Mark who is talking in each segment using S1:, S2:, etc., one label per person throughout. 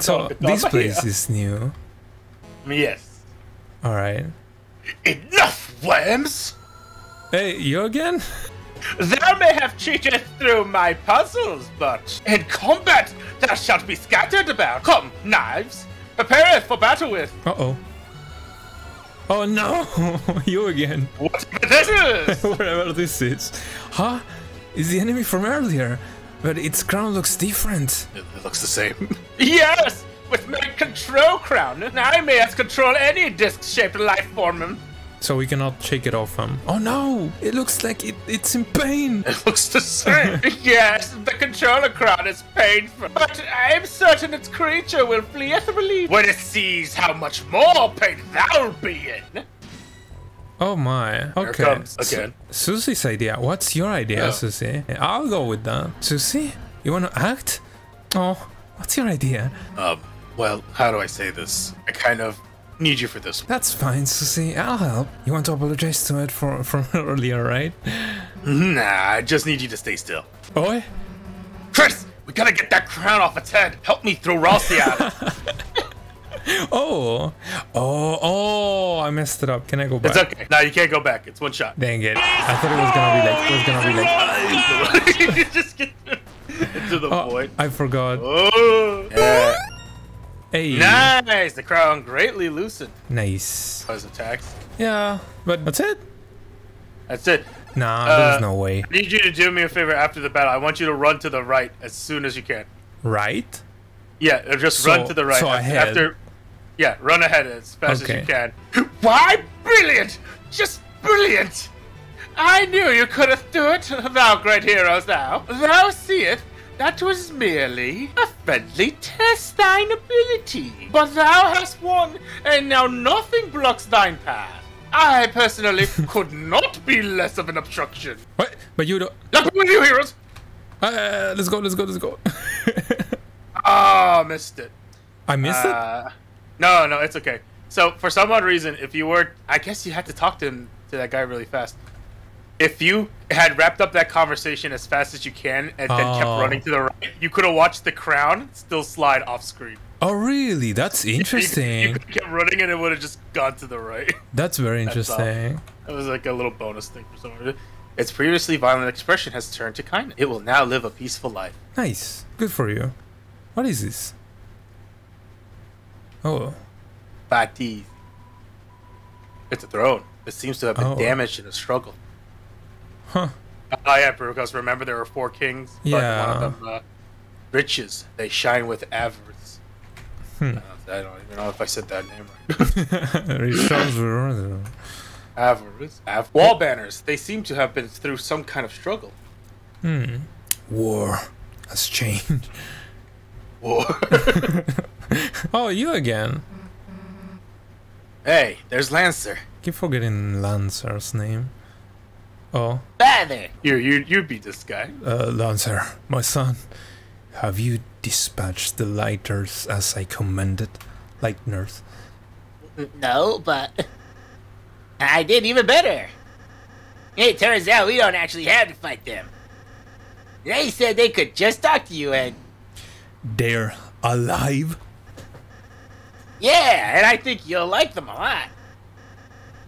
S1: So this place is new.
S2: Yes.
S1: All right.
S2: Enough, worms!
S1: Hey, you again?
S2: Thou may have cheated through my puzzles, but in combat thou shalt be scattered about. Come, knives, prepare for battle with.
S1: Uh oh. Oh no, you again.
S2: Whatever this is!
S1: Whatever this is. Huh? Is the enemy from earlier? But its crown looks different.
S3: It, it looks the same.
S2: yes! With my control crown, I may as control any disc-shaped life form.
S1: So we cannot shake it off him. Oh no! It looks like it, it's in pain!
S3: It looks the same!
S2: yes, the controller crown is painful, but I'm certain its creature will flee at the relief when it sees how much more pain thou'll be in.
S1: Oh my. Okay.
S3: Here comes again.
S1: Su Susie's idea. What's your idea,
S3: Yeah.
S1: Susie? I'll go with that. Susie, you wanna act? Oh, what's your idea?
S3: Um, well, how do I say this? I kind of need you for this.
S1: That's fine, Susie. I'll help. You want to apologize to it for from earlier, right?
S3: Nah, I just need you to stay still.
S1: Oi.
S2: Kris, we gotta get that crown off its head. Help me throw Rossi out.
S1: Oh. Oh. Oh. I messed it up. Can I go back?
S2: it's okay. No, you can't go back. It's one shot.
S1: Dang it. I thought it was gonna be like. It was gonna be like.
S2: just get to the
S1: Oh,
S2: void.
S1: I forgot.
S2: Oh, yeah.
S1: Hey.
S2: Nice. The crown greatly loosened.
S1: Nice.
S2: Those attacks.
S1: Yeah. But that's it.
S2: That's it.
S1: Nah.
S2: Uh,
S1: there's no way.
S2: I need you to do me a favor after the battle. I want you to run to the right as soon as you can.
S1: Right.
S2: Yeah, uh, just
S1: So-
S2: run to the right.
S1: so
S2: af-
S1: ahead.
S2: After, yeah, run ahead as fast
S1: Okay.
S2: as you can. Why? Brilliant! Just brilliant! I knew you could have do it, thou great heroes thou. Thou seest, that was merely a friendly test thine ability. But thou hast won, and now nothing blocks thine path. I personally could not be less of an obstruction.
S1: What? But you don't.
S2: Lucky with you, heroes!
S1: Uh, let's go. Let's go. Let's go.
S2: Ah, missed it.
S1: I missed it.
S2: No, no, it's okay. So for some odd reason, if you were, I guess you had to talk to him to that guy really fast. If you had wrapped up that conversation as fast as you can and then kept
S1: Oh.
S2: running to the right, you could have watched the crown still slide off screen.
S1: Oh, really? That's
S2: You, you
S1: interesting.
S2: could kept running and it would have just gone to the right.
S1: That's very interesting.
S2: It was like a little bonus thing for some reason. Its previously violent expression has turned to kindness. It will now live a peaceful life.
S1: Nice. Good for you. What is this? Oh.
S2: Bad teeth. It's a throne. It seems to have been
S1: Oh.
S2: damaged in a struggle.
S1: Huh.
S2: Oh yeah, because remember there were four kings, but
S1: Yeah.
S2: one of them uh, riches. They shine with avarice.
S1: Hmm.
S2: Uh, I don't even know if I said that name right. Avarice. Av- Wall banners. They seem to have been through some kind of struggle.
S1: hmm. War has changed.
S2: War.
S1: Oh, you again.
S2: hey, there's Lancer.
S1: Keep forgetting Lancer's name. Oh,
S2: Father. You you you beat this guy.
S1: uh, Lancer, my son. Have you dispatched the lighters as I commanded? Lightners?
S4: No, but I did even better. It turns out we don't actually have to fight them. They said they could just talk to you, and
S1: They're alive?
S4: Yeah, and I think you'll like them a lot.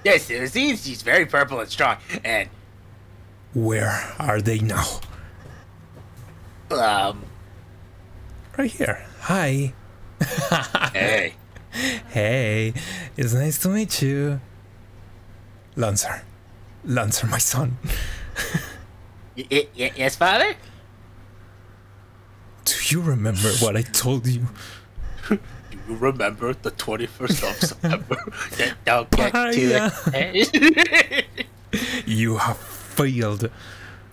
S4: Yes, Susie, she's very purple and strong, and
S1: Where are they now?
S4: um,
S1: Right here. Hi.
S2: Hey.
S1: Hey, it's nice to meet you. Lancer. Lancer, my son.
S4: y- y- yes, father.
S1: Do you remember what I told you?
S2: Do you remember the 21st of September?
S4: Don't get too excited.
S1: You have failed.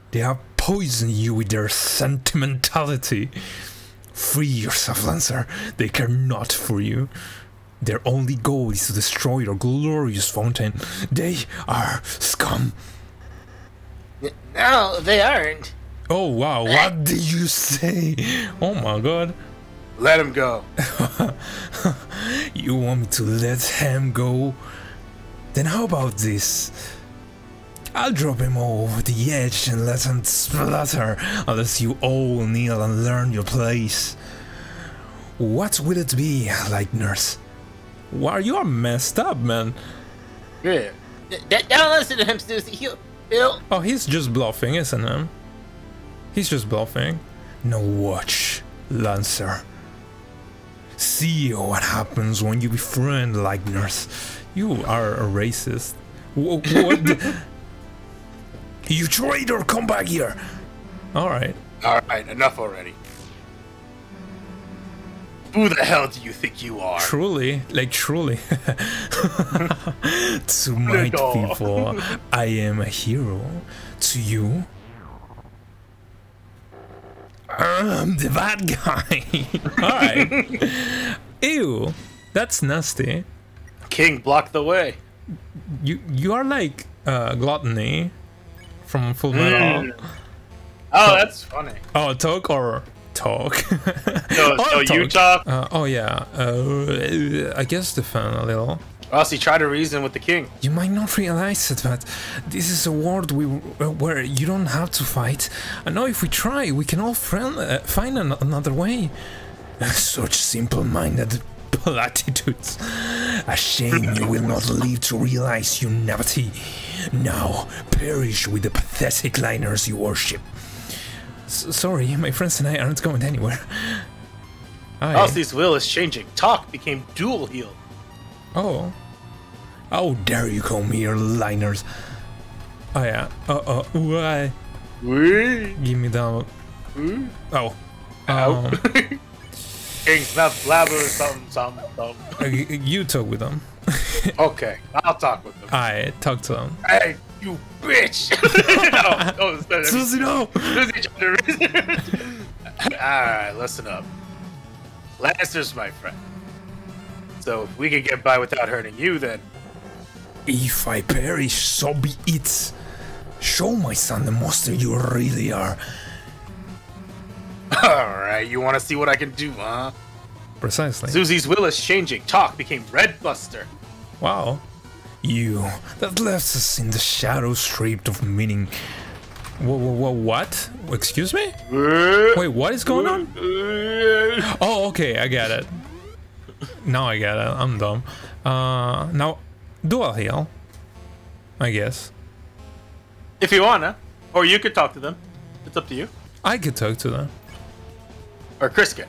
S1: They have poisoned you with their sentimentality. Free yourself, Lancer. They care not for you. Their only goal is to destroy your glorious fountain. They are scum.
S4: no, they aren't.
S1: Oh wow, what did you say? Oh my god.
S2: Let him go.
S1: You want me to let him go? Then how about this? I'll drop him over the edge and let him splatter unless you all kneel and learn your place. What will it be, like nurse? You are messed up, man.
S2: Yeah.
S4: D- don't listen to him, Susie. He'll, he'll.
S1: Oh, he's just bluffing, isn't he? He's just bluffing. Now watch, Lancer. See what happens when you befriend Likeners. You are a racist. Wh- What? you traitor, come back here! Alright.
S2: All right, enough already. Who the hell do you think you are?
S1: Truly, like truly. to my people, I am a hero. To you, I'm the bad guy. Alright. Ew, that's nasty.
S2: King blocked the way.
S1: You you are like uh, gluttony from Full Metal.
S2: Oh, that's funny.
S1: Oh, talk or talk?
S2: So,
S1: Oh,
S2: so you
S1: talk.
S2: talk,
S1: Uh, oh yeah, uh, I guess defend a little.
S2: Else he tried to reason with the king.
S1: You might not realize it, but this is a world we, where you don't have to fight. I know if we try, we can all friend, uh, find an- another way. Such simple-minded platitudes. A shame you will not live to realize your naivety. Now, perish with the pathetic liners you worship. S- sorry, my friends and I aren't going anywhere.
S2: Ralsei's will is changing. Talk became dual heal.
S1: Oh. How dare you come here, liners? Oh yeah. Uh oh. Why?
S2: Wee.
S1: Give me that. Oh.
S2: Ow.
S1: Um,
S2: King's mouth blabber something something something.
S1: uh, you talk with them.
S2: Okay, I'll talk with them.
S1: I talk to them.
S2: Hey, you bitch! no, no.
S1: Susie, no!
S2: Susie tried to reason. Alright, listen up. Lancer's my friend. So if we can get by without hurting you, then
S1: If I perish, so be it. Show my son the monster you really are.
S2: Alright, you wanna see what I can do, huh?
S1: Precisely.
S2: Susie's will is changing. Talk became Red Buster.
S1: Wow. You. That left us in the shadow stripped of meaning. Wha wha wha what? Excuse me? Wait, what is going on? Oh, okay, I get it. Now I get it. I'm dumb. Uh, now, dual heal. I guess.
S2: If you wanna. Or you could talk to them. It's up to you.
S1: I could talk to them.
S2: Or Kris can.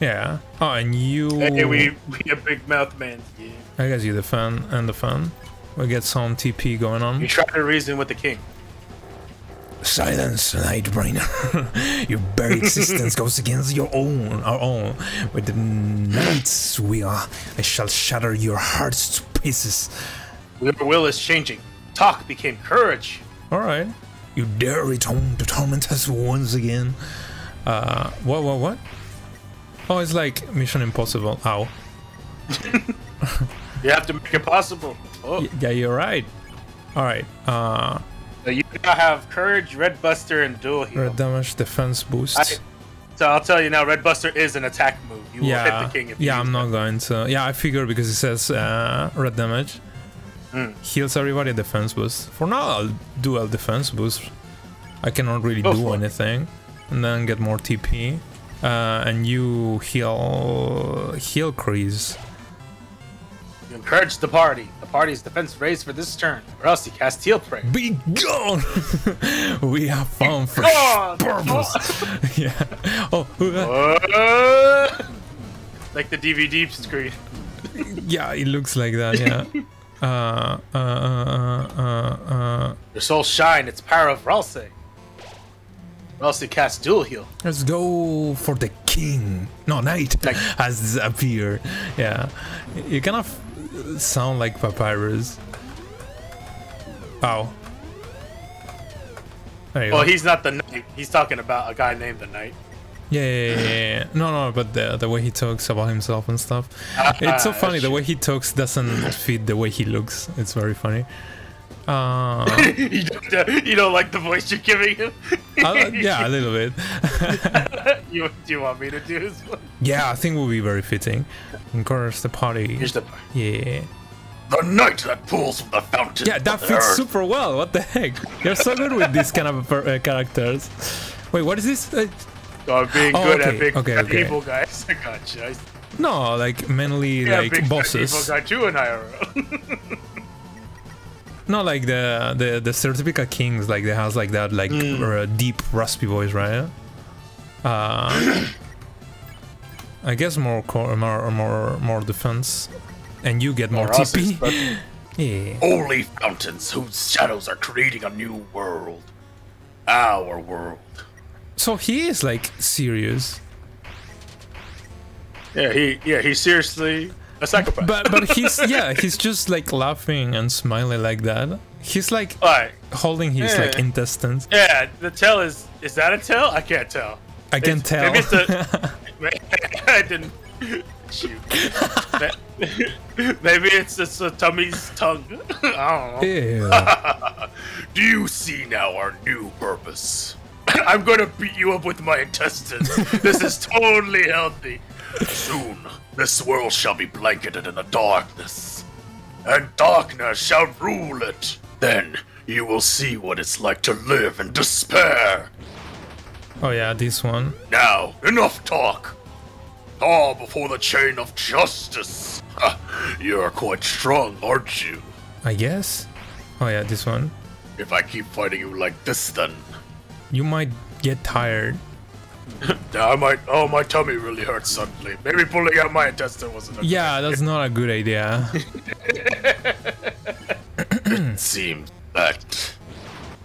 S1: Yeah. Oh, and you.
S2: Hey, we, we a big mouth man. Yeah.
S1: I guess you the fan and the fan. We get some TP going on.
S2: You try to reason with the king.
S1: Silence, Nightbrainer. your very existence goes against your own, our own. With the night's wheel, I shall shatter your hearts to pieces.
S2: Your will is changing. Talk became courage.
S1: Alright. You dare return to torment us once again. Uh, what, what, what? Oh, it's like Mission Impossible. Ow.
S2: You have to make it possible. Oh,
S1: Y- yeah, you're right. Alright. Uh,
S2: so you now have courage, Red Buster, and dual heal.
S1: red damage, defense boost.
S2: I, so I'll tell you now, Red Buster is an attack move. You will
S1: yeah,
S2: hit the king if you
S1: yeah, I'm not going to. Yeah, I figure because it says uh, red damage.
S2: Hmm.
S1: Heals everybody defense boost. For now, I'll do a defense boost. I cannot really
S2: Go
S1: do
S2: for it.
S1: anything. And then get more TP. Uh, and you heal heal crease.
S2: Encourage the party. The party's defense raised for this turn, or else you cast heal prayer.
S1: Be gone! we have found
S2: gone!
S1: purpose. yeah. Oh, uh,
S2: Uh, like the DVD screen.
S1: yeah. It looks like that. Yeah. Uh, uh, uh, uh, uh,
S2: Your soul shine. It's power of Ralsei. Ralsei casts dual heal.
S1: Let's go for the king. No, knight
S2: Like-
S1: has appeared. Yeah, you kind of sound like Papyrus. Ow. There
S2: Well,
S1: go.
S2: he's not the knight. He's talking about a guy named the knight.
S1: Yeah, yeah, yeah, yeah, yeah. No, no, but the the way he talks about himself and stuff. It's so
S2: Ah,
S1: funny. The way he talks doesn't fit the way he looks. It's very funny. Uh,
S2: you, don't, you don't like the voice you're giving him?
S1: I- yeah, a little bit.
S2: you, do you want me to do his voice?
S1: Yeah, I think will be very fitting. Encourage the party.
S2: Here's the
S1: Yeah.
S2: the knight that pulls from the fountain.
S1: Yeah, that fits
S2: earth.
S1: super well. What the heck? You're so good with these kind of uh, characters. Wait, what is this? Uh,
S5: Oh, being
S1: Oh,
S5: good
S1: okay,
S5: at big
S1: okay, okay.
S5: evil guys. I gotcha. I
S1: No, like mainly
S5: yeah,
S1: like bosses.
S5: evil guy too in IRL.
S1: Not like the the the Certifica Kings, like they has like that like
S5: Mm.
S1: uh, deep raspy voice, right? Uh, I guess more core, more more more defense, and you get more
S5: Or us,
S1: TP.
S5: but-
S1: Yeah.
S2: Holy fountains whose shadows are creating a new world. Our world.
S1: So he is like serious,
S5: yeah, he yeah he seriously a psychopath.
S1: but but he's yeah he's just like laughing and smiling like that. He's like
S5: Alright.
S1: holding his like intestines.
S5: Yeah, the tail is is that a tail? I can't tell.
S1: I can
S5: It's-
S1: tell.
S5: Maybe it's the. I didn't. Shoot. maybe it's just a tummy's tongue. I don't know.
S2: Do you see now our new purpose?
S5: I'm gonna beat you up with my intestines. this is totally healthy.
S2: Soon, this world shall be blanketed in the darkness, and darkness shall rule it. Then you will see what it's like to live in despair.
S1: Oh yeah, this one.
S2: Now, enough talk. All before the chain of justice. Ha, You're quite strong, aren't you?
S1: I guess. Oh yeah, this one.
S2: If I keep fighting you like this, then
S1: You might get tired.
S2: I might. Oh, my tummy really hurts suddenly.
S5: Maybe pulling out my intestine wasn't. A good idea.
S1: Yeah, that's not a good idea.
S2: It seems that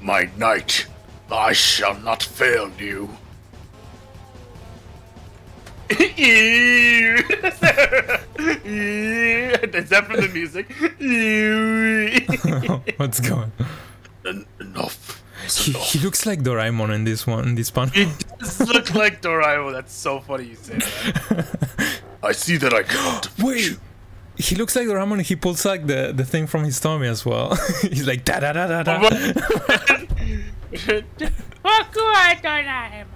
S2: my knight, I shall not fail you.
S5: Is that from the music?
S1: What's going?
S2: En- enough. Is
S1: He, he looks like Doraemon in this one, in this panel.
S5: He does look like Doraemon. That's so funny you say that.
S2: I see that I can't.
S1: Wait,
S2: you.
S1: he looks like Doraemon. He pulls like the, the thing from his tummy as well. He's like da da da da da.
S6: Fuck I Doraemon.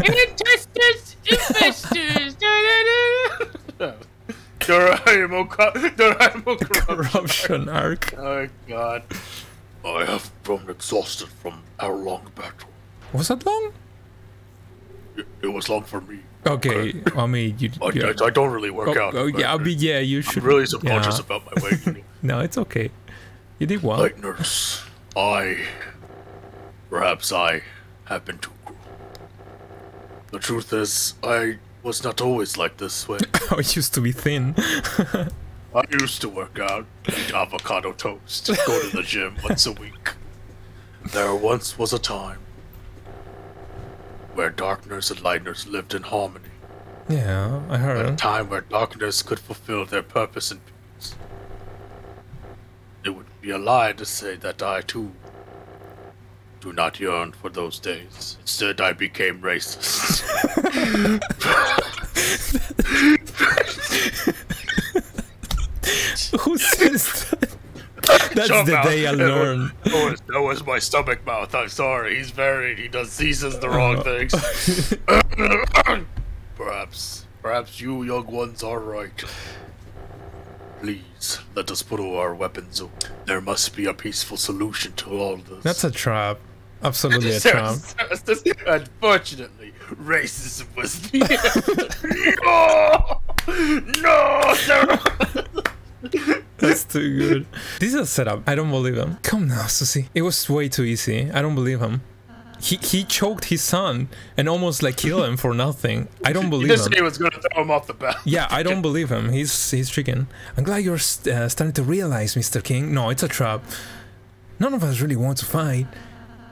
S6: Intestines, investors.
S5: Doraemon, co- Doraemon corruption.
S1: Corruption arc.
S5: Oh god.
S2: I have grown exhausted from our long battle.
S1: Was that long?
S2: It, it was long for me.
S1: Okay, I mean you.
S2: I, I, I don't really work
S1: oh,
S2: out.
S1: oh, yeah, I mean yeah, you
S2: I'm
S1: should.
S2: really subconscious
S1: yeah.
S2: about my weight.
S1: No, it's okay. You did well.
S2: Night nurse, I. Perhaps I have been too cruel. The truth is, I was not always like this way.
S1: I used to be thin.
S2: I used to work out, eat avocado toast, go to the gym once a week. There once was a time where darkness and lightness lived in harmony.
S1: Yeah, I
S2: A
S1: heard.
S2: A time where darkness could fulfill their purpose in peace. It would be a lie to say that I too do not yearn for those days. Instead, I became racist.
S1: Who says that? That's
S2: Shut
S1: the day I learned.
S2: That was, that was my stomach mouth. I'm sorry. He's very. He does. He says the wrong uh. things. perhaps. Perhaps you young ones are right. Please let us put all our weapons away. There must be a peaceful solution to all this.
S1: That's a trap. Absolutely a trap.
S5: Unfortunately, racism was the answer. no, no,
S1: That's too good. This is a setup. I don't believe him. Come now, Susie. It was way too easy. I don't believe him. He he choked his son and almost like killed him for nothing. I don't believe him.
S5: he was gonna throw him off the bat.
S1: Yeah, I don't believe him. He's he's tricking. I'm glad you're uh, starting to realize, Mr. King. No, it's a trap. None of us really want to fight.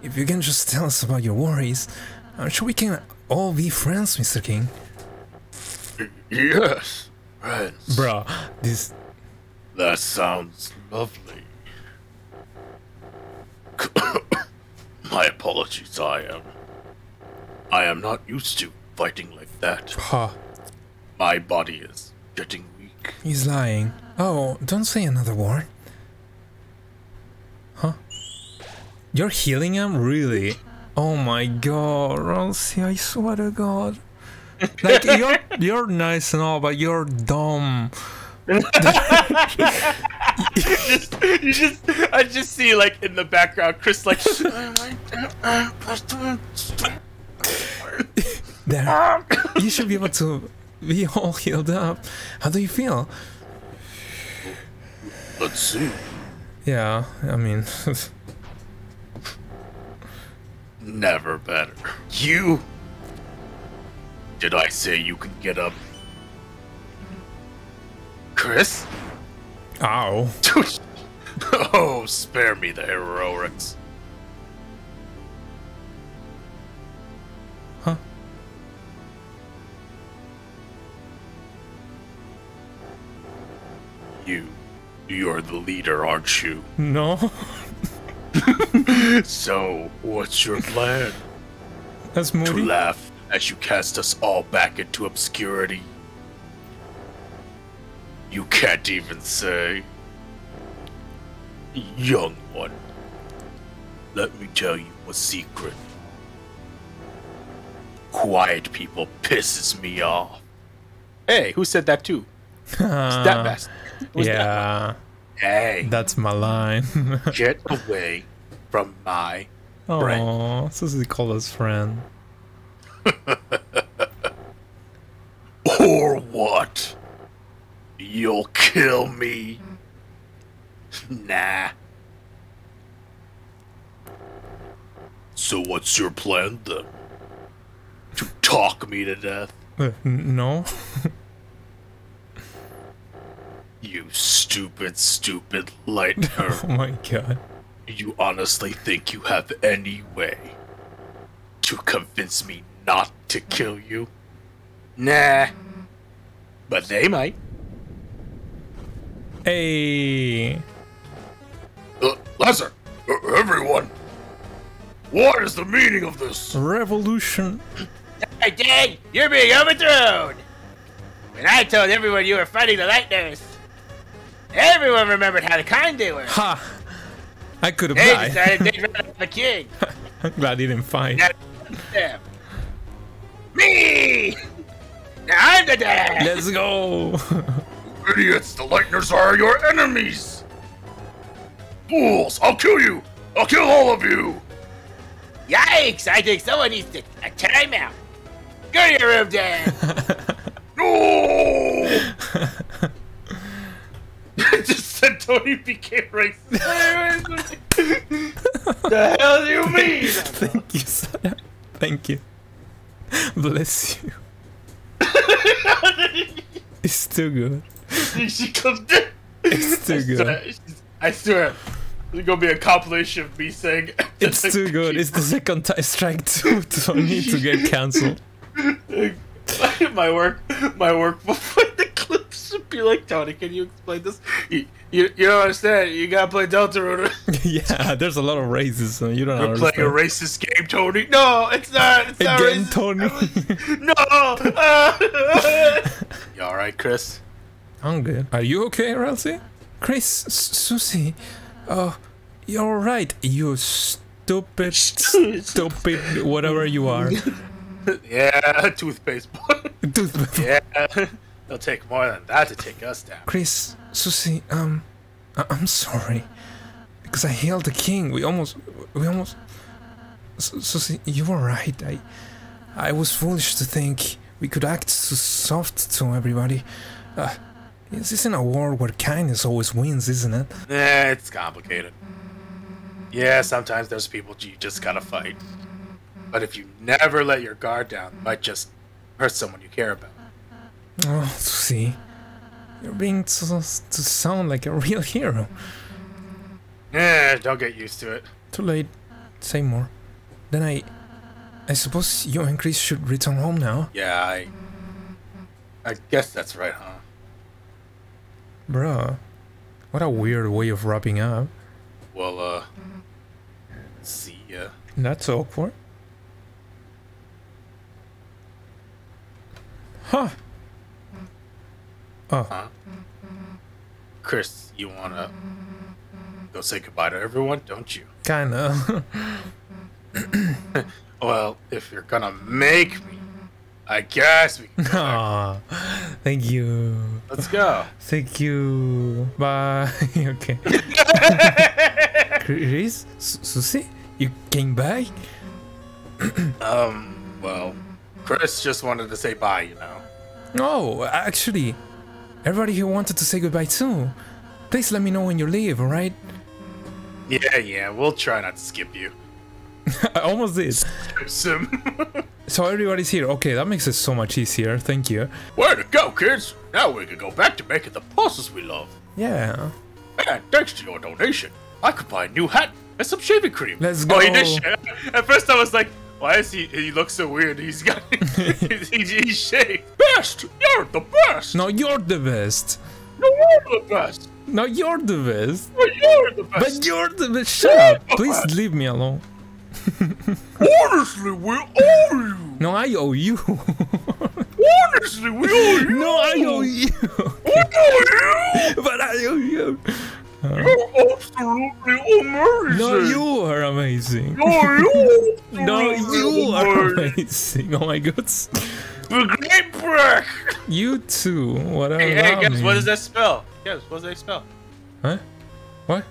S1: If you can just tell us about your worries, I'm sure we can all be friends, Mr. King.
S2: Yes, friends.
S1: Bruh, this
S2: That sounds lovely. My apologies. I am. I am not used to fighting like that.
S1: huh,
S2: My body is getting weak.
S1: he's lying. Oh, don't say another word. Huh? You're healing him? Really? Oh my god, Rosie, I swear to god. Like you're you're nice and all, but you're dumb.
S5: Just, you just, I just see like in the background, Kris like.
S1: There. You should be able to be all healed up. How do you feel?
S3: Let's see.
S1: Yeah, I mean,
S3: Never better. You. Did I say you can get up?
S2: Kris?
S1: ow.
S3: oh, spare me the heroics.
S1: Huh?
S3: You. You're the leader, aren't you?
S1: No,
S3: So, what's your plan?
S1: that's
S3: To laugh as you cast us all back into obscurity? You can't even say. Young one, let me tell you a secret. Quiet people pisses me off.
S2: Hey, who said that too?
S1: Uh,
S2: that best. Who's that?
S1: yeah,
S3: Hey,
S1: that's my line.
S3: get away from my friend.
S1: Oh, Susie called us friend.
S3: Or what? You'll kill me? Nah. So what's your plan then? To talk me to death?
S1: Uh, no,
S3: You stupid, stupid lightner.
S1: oh my god.
S3: you honestly think you have any way to convince me not to kill you?
S2: Nah. But they might.
S1: Hey,
S3: Uh, Lazar, uh, everyone, what is the meaning of this?
S1: revolution.
S4: Hey, Dad, you're being overthrown! When I told everyone you were fighting the Lightners, everyone remembered how the kind they were.
S1: Ha! I could have died.
S4: They
S1: died.
S4: decided they'd rather have a king.
S1: I'm glad he didn't fight.
S4: Now. Me! Now I'm the dad!
S1: Let's go.
S3: Idiots, the Lightners are your enemies! Fools, I'll kill you! I'll kill all of you!
S4: Yikes! I think someone needs to a timeout. Go to your room, Dad.
S3: No!
S2: I just said Tony became racist. the hell do you mean?
S1: Thank you, son. Thank you. Bless you. it's too good.
S2: she comes in.
S1: It's too good.
S2: I swear, there's gonna be a compilation of me saying.
S1: It's too good. It's the second time strike two to need to get cancelled.
S2: my work, my work before the clips should be like Tony. Can you explain this? You, you, you don't understand. You gotta play Delta Rooter.
S1: yeah, there's a lot of races, so you don't
S2: We're playing a racist game, Tony. No, it's not. It's not
S1: Again,
S2: racist.
S1: Tony.
S2: No. Uh, you all right, Kris?
S1: I'm good. Are you okay, Ralsei? Kris, Susie, oh, you're right. You stupid, stupid, whatever you are.
S2: Yeah, toothpaste boy.
S1: Dude,
S2: Yeah, it'll take more than that to take us down.
S1: Kris, Susie, um, I- I'm sorry because I hailed the king. We almost, we almost. Su- Susie, you were right. I, I was foolish to think we could act so soft to everybody. Uh, this isn't a war where kindness always wins, isn't it?
S2: Eh, it's complicated. Yeah, sometimes there's people you just gotta fight. But if you never let your guard down, it might just hurt someone you care about.
S1: Oh, see. you're being to, to sound like a real hero.
S2: Eh, don't get used to it.
S1: Too late. Say more. Then I, I suppose you and Kris should return home now,
S2: Yeah, I. I guess that's right, huh?
S1: Bruh. What a weird way of wrapping up.
S2: Well, uh. Mm-hmm. See ya.
S1: That's awkward. Huh. Mm-hmm. Oh,
S2: mm-hmm. Kris, you wanna go say goodbye to everyone, don't you?
S1: kinda.
S2: Well, if you're gonna make me, I guess we can. go
S1: thank you.
S2: Let's go.
S1: Thank you. Bye. okay. Kris? Susie? You came back?
S2: Um, well, Kris just wanted to say bye, you know.
S1: No, actually, everybody here wanted to say goodbye too. Please let me know when you leave, alright?
S2: Yeah, yeah, we'll try not to skip you.
S1: I almost did.
S2: Sim.
S1: So everybody's here. Okay, that makes it so much easier. Thank you.
S3: Way to go, kids! Now we can go back to making the puzzles we love.
S1: Yeah.
S3: And thanks to your donation, I could buy a new hat and some shaving cream.
S1: Let's
S2: oh,
S1: go.
S2: he did. At first I was like, why is he, he looks so weird? He's got, he's, he's shaved.
S3: Best! You're the best!
S1: No, you're the best.
S3: No, you're the best!
S1: No, you're the best.
S3: No, you're the best!
S1: But you're the best. Shut up. Please leave me alone.
S3: Honestly, we owe you!
S1: No, I owe you.
S3: Honestly, we owe you!
S1: no, I owe you.
S3: We owe you.
S1: but I owe you.
S3: you! You're absolutely amazing!
S1: No, you are amazing.
S3: No, you!
S1: No, you are
S3: amazing.
S1: amazing. Oh my god.
S3: The great brick!
S1: You too. Whatever.
S2: Hey, hey,
S1: that
S2: guys, what does that spell? Guys, what does they spell?
S1: Huh? What?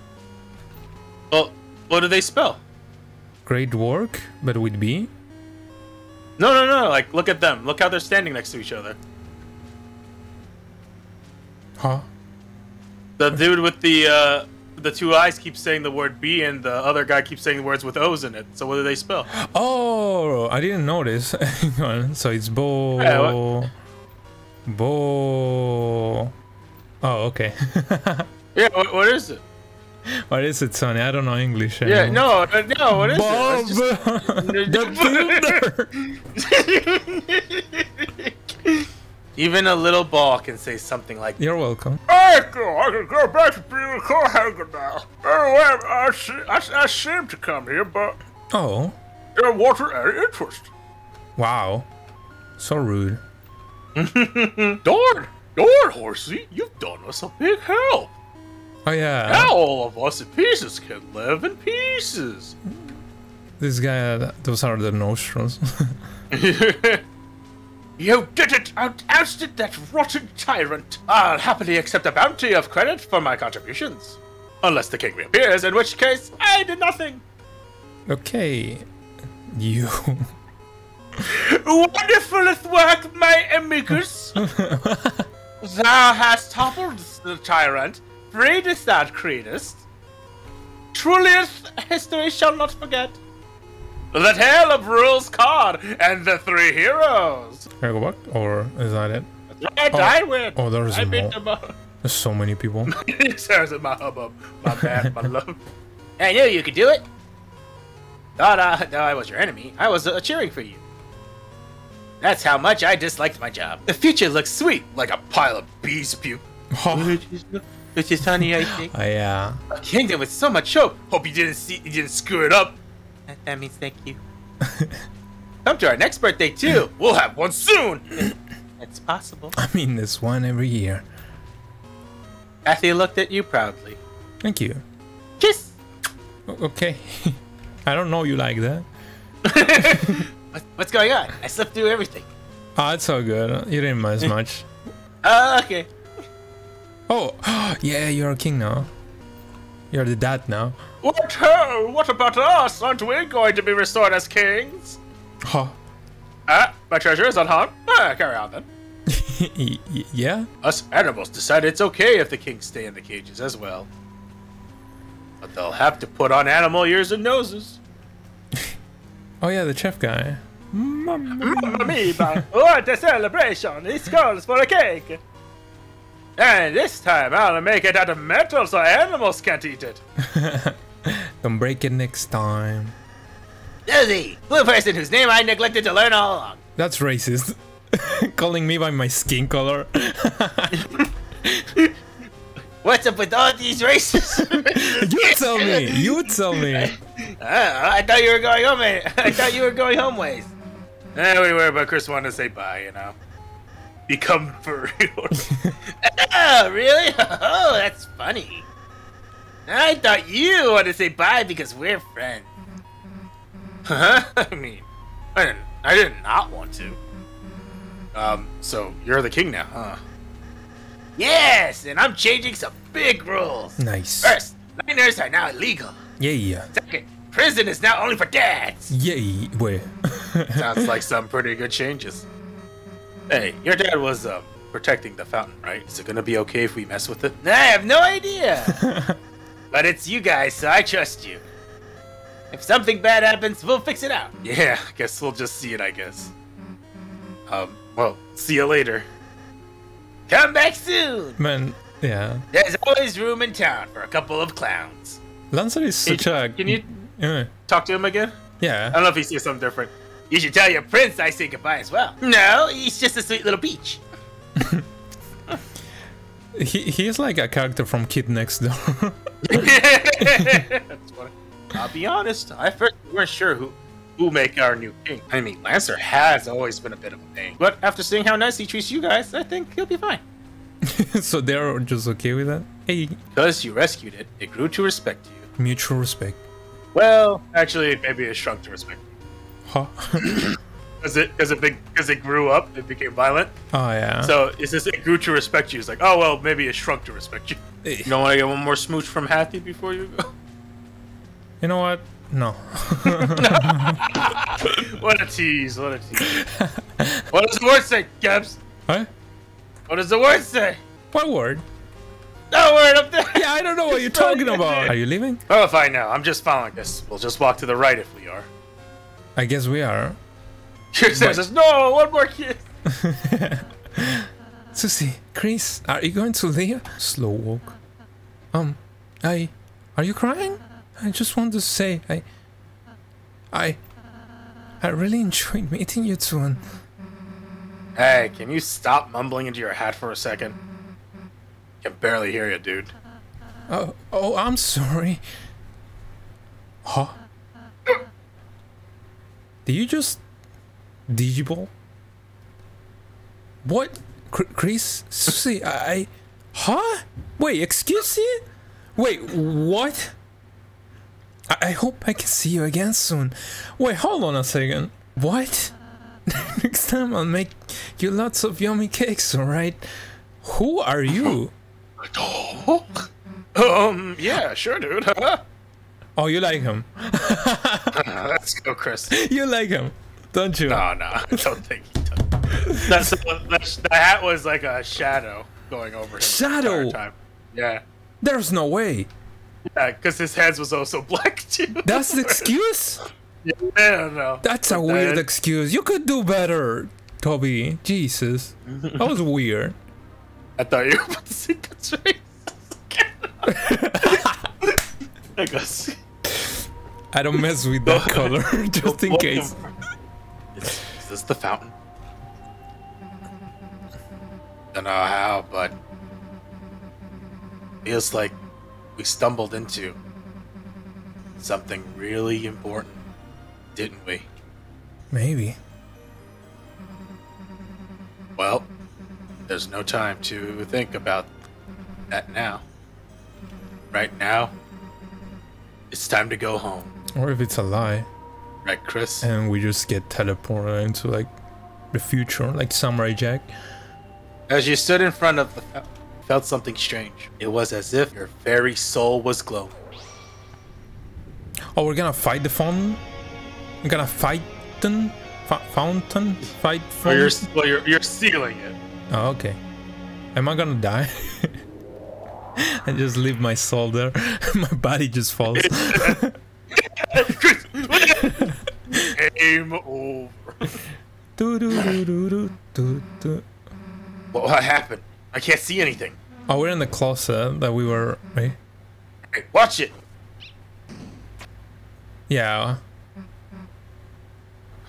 S2: Well, what do they spell?
S1: Great work, but with B?
S2: No, no, no. Like, look at them. Look how they're standing next to each other.
S1: Huh?
S2: The dude with the uh, the two eyes keeps saying the word B, and the other guy keeps saying the words with O's in it. So what do they spell?
S1: Oh, I didn't notice. Hang on. So it's Bo.
S2: Yeah,
S1: Bo. Oh, okay.
S2: Yeah, what, what is it?
S1: What is it, Sonny? I don't know English.
S2: Yeah,
S1: anymore.
S2: no, uh, no. What is
S1: Bob,
S2: it? It's just-
S1: the builder.
S2: Even a little ball can say something like
S1: You're welcome.
S3: I can go back to being a co-hanger now. Anyway, I, I, I seem to come here, but
S1: Oh,
S3: there wasn't any interest.
S1: wow. So rude.
S3: Darn, darn, Horsey, you've done us a big help.
S1: Oh yeah,
S3: Now all of us in pieces can live in pieces.
S1: this guy. uh, Those are the nostrils.
S3: You did it! Out- ousted that rotten tyrant!
S2: I'll happily accept a bounty of credit for my contributions. Unless the king reappears, in which case I did nothing.
S1: okay, you.
S2: Wonderfulest work, my amicus. Thou hast toppled the tyrant, freed us that Credus. Truliest history shall not forget. The tale of Rouxls Kaard and the three heroes.
S1: Can I go back, or is that it?
S2: Right, I win.
S1: oh, there's
S2: I
S1: more.
S2: beat them up.
S1: There's so many people.
S2: There's my hubbub. My bad, my love.
S4: I knew you could do it.
S2: Thought uh, though I was your enemy, I was uh, cheering for you.
S4: That's how much I disliked my job.
S2: The future looks sweet, like a pile of bees puke.
S1: oh,
S2: Which is honey, I think.
S1: Oh yeah.
S2: A kingdom with so much hope. Hope you didn't see, you didn't screw it up. That, that means thank you. Come to our next birthday too. We'll have one soon. It's possible.
S1: I mean, this one every year.
S2: Hathy looked at you proudly.
S1: Thank you.
S2: Kiss.
S1: Okay. I don't know you like that.
S4: What's going on? I slept through everything.
S1: Ah, it's all good. You didn't miss much.
S4: Uh, okay.
S1: Oh, yeah, you're a king now. You're the dad now.
S2: What ho? What about us? Aren't we going to be restored as kings?
S1: Huh.
S2: Ah, my treasure is unharmed. Ah, carry on then.
S1: Yeah?
S2: Us animals decide it's okay if the kings stay in the cages as well. But they'll have to put on animal ears and noses.
S1: Oh, yeah, the chef guy.
S2: Mamma mia! What a celebration! This calls for a cake! And this time I'll make it out of metal so animals can't eat it.
S1: Don't break it next time.
S4: Susie, blue person whose name I neglected to learn all along.
S1: That's racist. Calling me by my skin color.
S4: What's up with all these races?
S1: you tell me. You tell me.
S4: Uh, I thought you were going home. I thought you were going home ways.
S2: Eh, we were, but Kris wanted to say bye, you know. Become furry.
S4: Oh, really? Oh, that's funny. I thought you wanted to say bye because we're friends.
S2: huh? I mean, I didn't, I did not want to. Um, so you're the king now, huh?
S4: Yes, and I'm changing some big rules.
S1: Nice.
S4: First, minors are now illegal.
S1: Yeah, yeah.
S4: Second, prison is now only for dads.
S1: Yay. Wait.
S2: Sounds like some pretty good changes. Hey, your dad was um, protecting the fountain, right? Is it gonna be okay if we mess with it?
S4: I have no idea. but it's you guys, so I trust you. If something bad happens, we'll fix it out.
S2: Yeah, I guess we'll just see it, I guess. Um, well, see you later.
S4: Come back soon.
S1: Man, yeah.
S4: There's always room in town for a couple of clowns.
S1: Lancer is such a.
S2: Can you
S1: Yeah.
S2: talk to him again?
S1: Yeah.
S2: I don't know if he sees something different.
S4: You should tell your prince I say goodbye as well. No, he's just a sweet little peach.
S1: He, he is like a character from Kid Next Door.
S2: I'll be honest. I first weren't sure who who make our new king. I mean, Lancer has always been a bit of a pain, but after seeing how nice he treats you guys, I think he'll be fine.
S1: so they're just okay with that? Hey,
S2: Because you rescued it, it grew to respect you.
S1: mutual respect.
S2: Well, actually, maybe it shrunk to respect.
S1: Huh?
S2: Because it because it because it grew up, it became violent.
S1: oh, yeah.
S2: So it's just it grew to respect you. It's like, oh well, maybe it shrunk to respect you. Eh. You don't want to get one more smooch from Hathy before you go.
S1: you know what? No.
S2: What a tease! What a tease! what does the word say, Gebs?
S1: Huh?
S2: What does the word say?
S1: What word?
S2: No word up there.
S1: Yeah, I don't know what you're talking about. Are you leaving?
S2: Oh, fine now. I'm just following this. We'll just walk to the right if we are.
S1: I guess we are.
S2: Sam says, no, one more kiss.
S1: Susie, Kris, are you going to leave? Slow walk. Um, I. Are you crying? I just want to say, I. I. I really enjoyed meeting you two and.
S2: Hey, can you stop mumbling into your hat for a second? I Can barely hear you, dude.
S1: Oh, oh, I'm sorry. Huh? Did you just digiball? What? Kris? Susie, I, I. Huh? Wait, excuse me? Wait, what? I, I hope I can see you again soon. Wait, hold on a second. What? Next time I'll make you lots of yummy cakes, alright? Who are you?
S2: Um, yeah, sure, dude.
S1: Oh, you like him.
S2: Let's go, Kris.
S1: You like him, don't you?
S2: No, no, I don't think he does. That's the, the hat was like a shadow going over him. the
S1: Shadow?
S2: Yeah,
S1: There's no way.
S2: yeah, because his head was also black too.
S1: That's the excuse?
S2: Yeah, I don't know.
S1: That's a weird excuse. You could do better, Toby. Jesus. That was weird.
S2: I thought you were about to say that's right. I guess.
S1: I don't mess with that color, just in case.
S2: Is, is this the fountain? Don't know how, but feels like we stumbled into something really important, didn't we?
S1: Maybe.
S2: Well, there's no time to think about that now. Right now, it's time to go home.
S1: Or if it's a lie,
S2: Right, Kris?
S1: and we just get teleported into like the future, like Samurai Jack.
S2: As you stood in front of the fountain, felt something strange. It was as if your very soul was glowing.
S1: Oh, we're gonna fight the fountain? We're gonna fight them? Fa- fountain? Fight
S2: Or you're, well, you're, you're sealing it.
S1: Oh, okay. Am I gonna die? I just leave my soul there. my body just falls.
S2: Kris! Game over.
S1: Do, do, do, do, do, do.
S2: What, what happened? I can't see anything.
S1: Oh, we're in the closet that we were. Right?
S2: Hey, watch it.
S1: Yeah.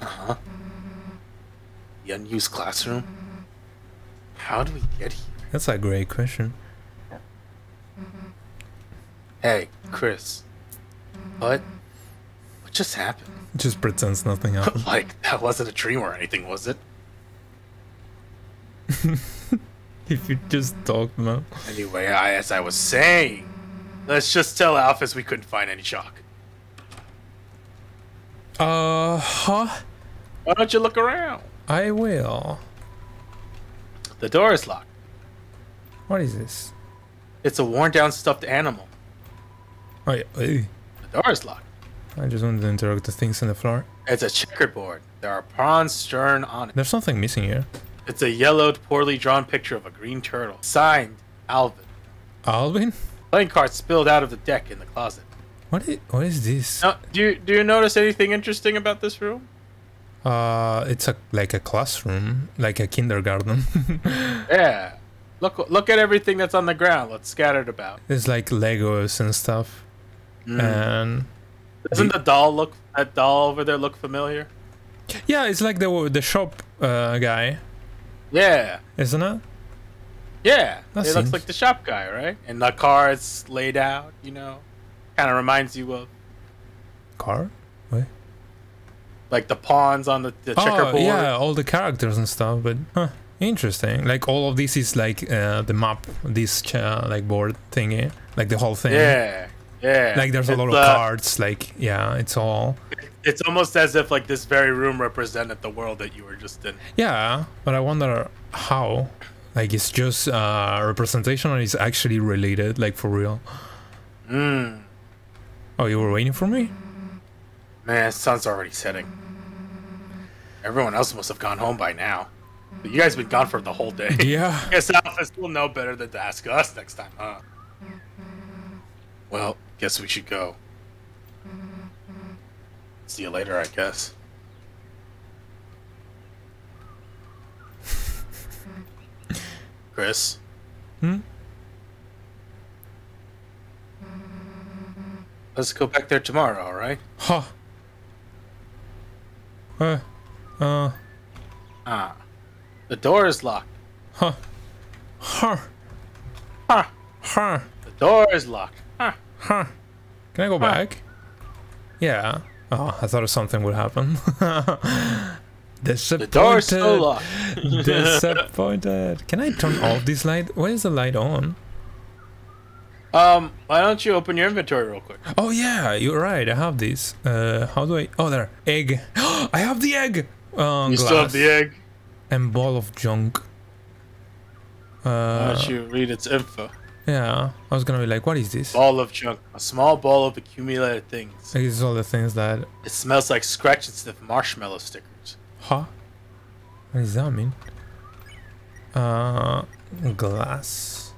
S1: Uh huh.
S2: The unused classroom? How do we get here?
S1: That's a great question.
S2: Hey, Kris. What? What just happened?
S1: Just pretends nothing happened.
S2: Like, that wasn't a dream or anything, was it?
S1: if you just talk, man.
S2: Anyway, I, as I was saying, let's just tell Alphys we couldn't find any shock.
S1: Uh, huh?
S2: Why don't you look around?
S1: I will.
S2: The door is locked.
S1: What is this?
S2: It's a worn down stuffed animal.
S1: Oh, yeah. Hey.
S2: The door is locked.
S1: I just wanted to interact the things on the floor.
S2: It's a checkerboard. There are prawns strewn on it.
S1: There's something missing here.
S2: It's a yellowed, poorly drawn picture of a green turtle. Signed, Alvin.
S1: Alvin?
S2: Playing cards spilled out of the deck in the closet.
S1: What is, what is this?
S2: Now, do you do you notice anything interesting about this room?
S1: Uh, it's a like a classroom, like a kindergarten.
S2: Yeah. Look look at everything that's on the ground. Let's scattered about.
S1: It's like Legos and stuff. And
S2: Doesn't the doll look that doll over there look familiar?
S1: yeah, it's like the the shop uh, guy,
S2: Yeah.
S1: isn't it?
S2: Yeah.
S1: That
S2: it
S1: seems-
S2: looks like the shop guy, right? And the cards laid out, you know. Kind of reminds you of
S1: Car?
S2: like the pawns on the, the
S1: Oh,
S2: checkerboard.
S1: yeah, all the characters and stuff. But huh, interesting. Like all of this is like uh, the map, this cha- like board thingy, like the whole thing.
S2: Yeah. Yeah.
S1: Like there's a lot of
S2: uh,
S1: cards. Like yeah, it's all.
S2: It's almost as if like this very room represented the world that you were just in.
S1: Yeah, but I wonder how. Like it's just uh, representation or it's actually related, like for real.
S2: Mmm.
S1: Oh, you were waiting for me?
S2: Man, sun's already setting. Everyone else must have gone home by now. But you guys been gone for the whole day.
S1: Yeah.
S2: Guess Alphys will know better than to ask us next time, huh? Well, guess we should go. See you later, I guess. Kris?
S1: Hmm?
S2: Let's go back there tomorrow, alright?
S1: Huh. Uh, uh,
S2: Ah. The door is locked.
S1: huh. Huh.
S2: Huh.
S1: Huh.
S2: The door is locked. Huh.
S1: Huh. Can I go back? Yeah. Oh, I thought something would happen.
S2: The door is still
S1: Disappointed.
S2: locked.
S1: Disappointed. Can I turn off this light? Why is the light on?
S2: Um, why don't you open your inventory real quick?
S1: Oh yeah, you're right. I have this. Uh, how do I? Oh, there. Egg. I have the egg. Uh,
S2: You still have the egg.
S1: And ball of junk.
S2: Why
S1: Uh,
S2: don't you read its info?
S1: Yeah. I was gonna be like, what is this?
S2: Ball of junk. A small ball of accumulated things.
S1: These all the things that.
S2: It smells like scratch and sniff marshmallow stickers.
S1: Huh? What does that mean? Uh, glass.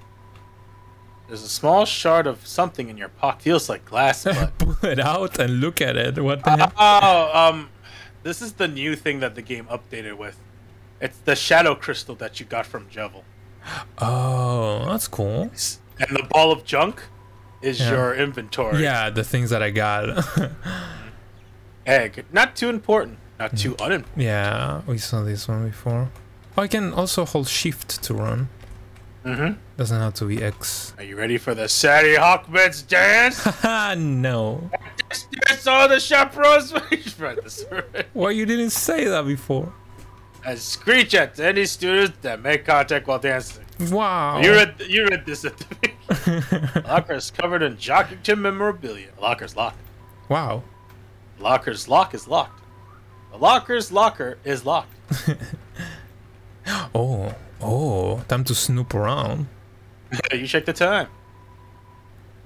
S2: There's a small shard of something in your pocket. Feels like glass, but
S1: Pull it out and look at it. What the hell?
S2: oh, um, this is the new thing that the game updated with. It's the shadow crystal that you got from Jevil.
S1: Oh, that's cool.
S2: And the ball of junk is
S1: Yeah.
S2: your inventory.
S1: Yeah, the things that I got.
S2: Egg. Not too important. Not too unimportant.
S1: yeah, we saw this one before. Oh, I can also hold shift to run.
S2: Mm-hmm.
S1: Doesn't have to be X.
S2: Are you ready for the Sadie Hawkman's dance?
S1: Haha, no.
S2: That's all the chaperones. You've read this already.
S1: Why you didn't say that before?
S2: And screech at any students that make contact while dancing.
S1: Wow.
S2: You read you read this at the beginning. Locker is covered in Jockington memorabilia. Locker's locked.
S1: wow.
S2: Locker's lock is locked. The locker's locker is locked.
S1: Oh, oh, time to snoop around.
S2: you check the time.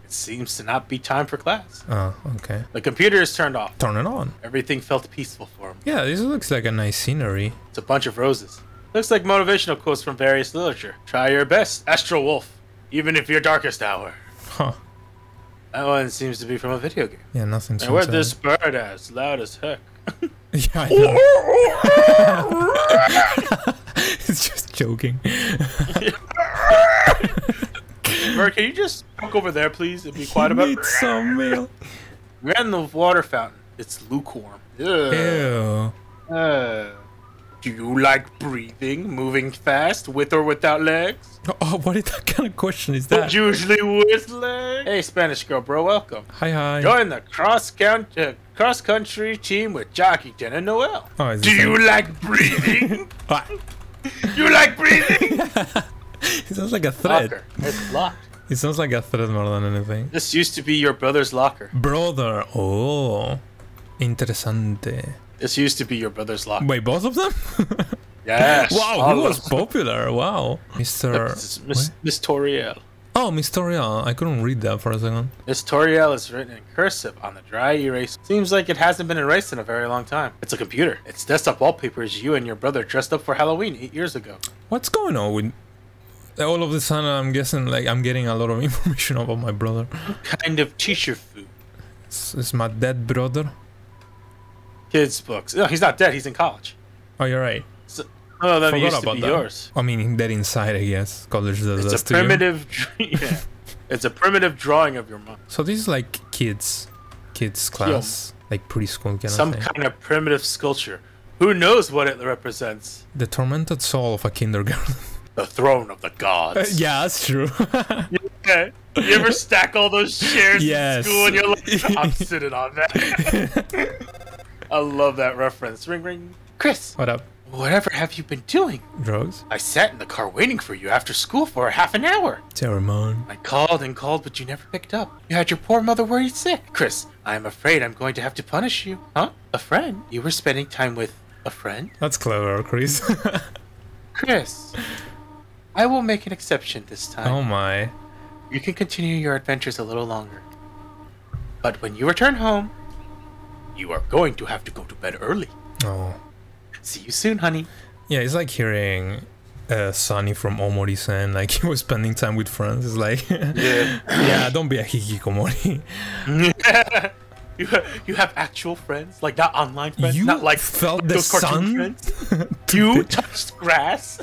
S2: It seems to not be time for class.
S1: Oh, okay.
S2: The computer is turned off.
S1: Turn it on.
S2: Everything felt peaceful for him.
S1: Yeah, this looks like a nice scenery.
S2: It's a bunch of roses. Looks like motivational quotes from various literature. Try your best, Astral Wolf, even if your darkest hour.
S1: Huh.
S2: That one seems to be from a video game.
S1: Yeah, nothing.
S2: And where this bird as loud as heck.
S1: Yeah, I know. it's just joking.
S2: Bird, can you just walk over there, please, and be quiet about
S1: Need
S2: it?
S1: some meal.
S2: We're in the water fountain. It's lukewarm. Ugh.
S1: Ew.
S2: Uh, do you like breathing, moving fast, with or without legs?
S1: Oh, what is that kind of question is that?
S2: But usually with legs. Hey, Spanish girl, bro, welcome.
S1: Hi, hi.
S2: Join the cross country uh, cross country team with Jockington and Noelle.
S1: Oh,
S2: Do you like breathing? You like breathing?
S1: It sounds like a threat.
S2: Locker. It's locked.
S1: It sounds like a threat more than anything.
S2: This used to be your brother's locker.
S1: Brother. Oh. Interesante.
S2: This used to be your brother's locker.
S1: Wait, both of them?
S2: Yes.
S1: wow, he was popular. Wow. Mr.
S2: Miss, Miss Toriel.
S1: Oh, Mystorial. I couldn't read that for a second.
S2: This Toriel is written in cursive on the dry erase. Seems like it hasn't been erased in a very long time. It's a computer. Its desktop wallpaper is you and your brother dressed up for Halloween eight years ago.
S1: What's going on with all of a sudden? I'm guessing like I'm getting a lot of information about my brother.
S2: Kind of teacher food.
S1: It's, it's my dead brother.
S2: Kids' books. No, he's not dead. He's in college.
S1: Oh, you're right.
S2: So, oh, that
S1: Forgot
S2: used to
S1: about
S2: be
S1: that.
S2: yours.
S1: I mean, dead inside, I guess. College does
S2: It's a primitive. yeah. It's a primitive drawing of your mom.
S1: So this is like kids, kids class, like preschool kind
S2: Some
S1: of
S2: kind of primitive sculpture. Who knows what it represents?
S1: The tormented soul of a kindergarten.
S2: The throne of the gods.
S1: yeah, that's true.
S2: Okay. You ever stack all those chairs
S1: Yes.
S2: in school and you're like, I'm sitting on that. I love that reference. Ring, ring. Kris,
S1: what up?
S2: whatever have you been doing?
S1: Drugs?
S2: I sat in the car waiting for you after school for half an hour.
S1: Ceremony.
S2: I called and called, but you never picked up. You had your poor mother worried sick. Kris, I'm afraid I'm going to have to punish you. Huh? A friend? You were spending time with a friend?
S1: That's clever, Kris.
S2: Kris, I will make an exception this time.
S1: oh my.
S2: You can continue your adventures a little longer. But when you return home, you are going to have to go to bed early.
S1: Oh.
S2: See you soon, honey.
S1: Yeah, it's like hearing uh, Sunny from Omori-sen, like he was spending time with friends. It's like,
S2: Yeah.
S1: yeah, don't be a hikikomori.
S2: you, ha- you have actual friends, like not online friends,
S1: You
S2: not like
S1: felt the
S2: those cartoon
S1: sun
S2: friends. You touched grass.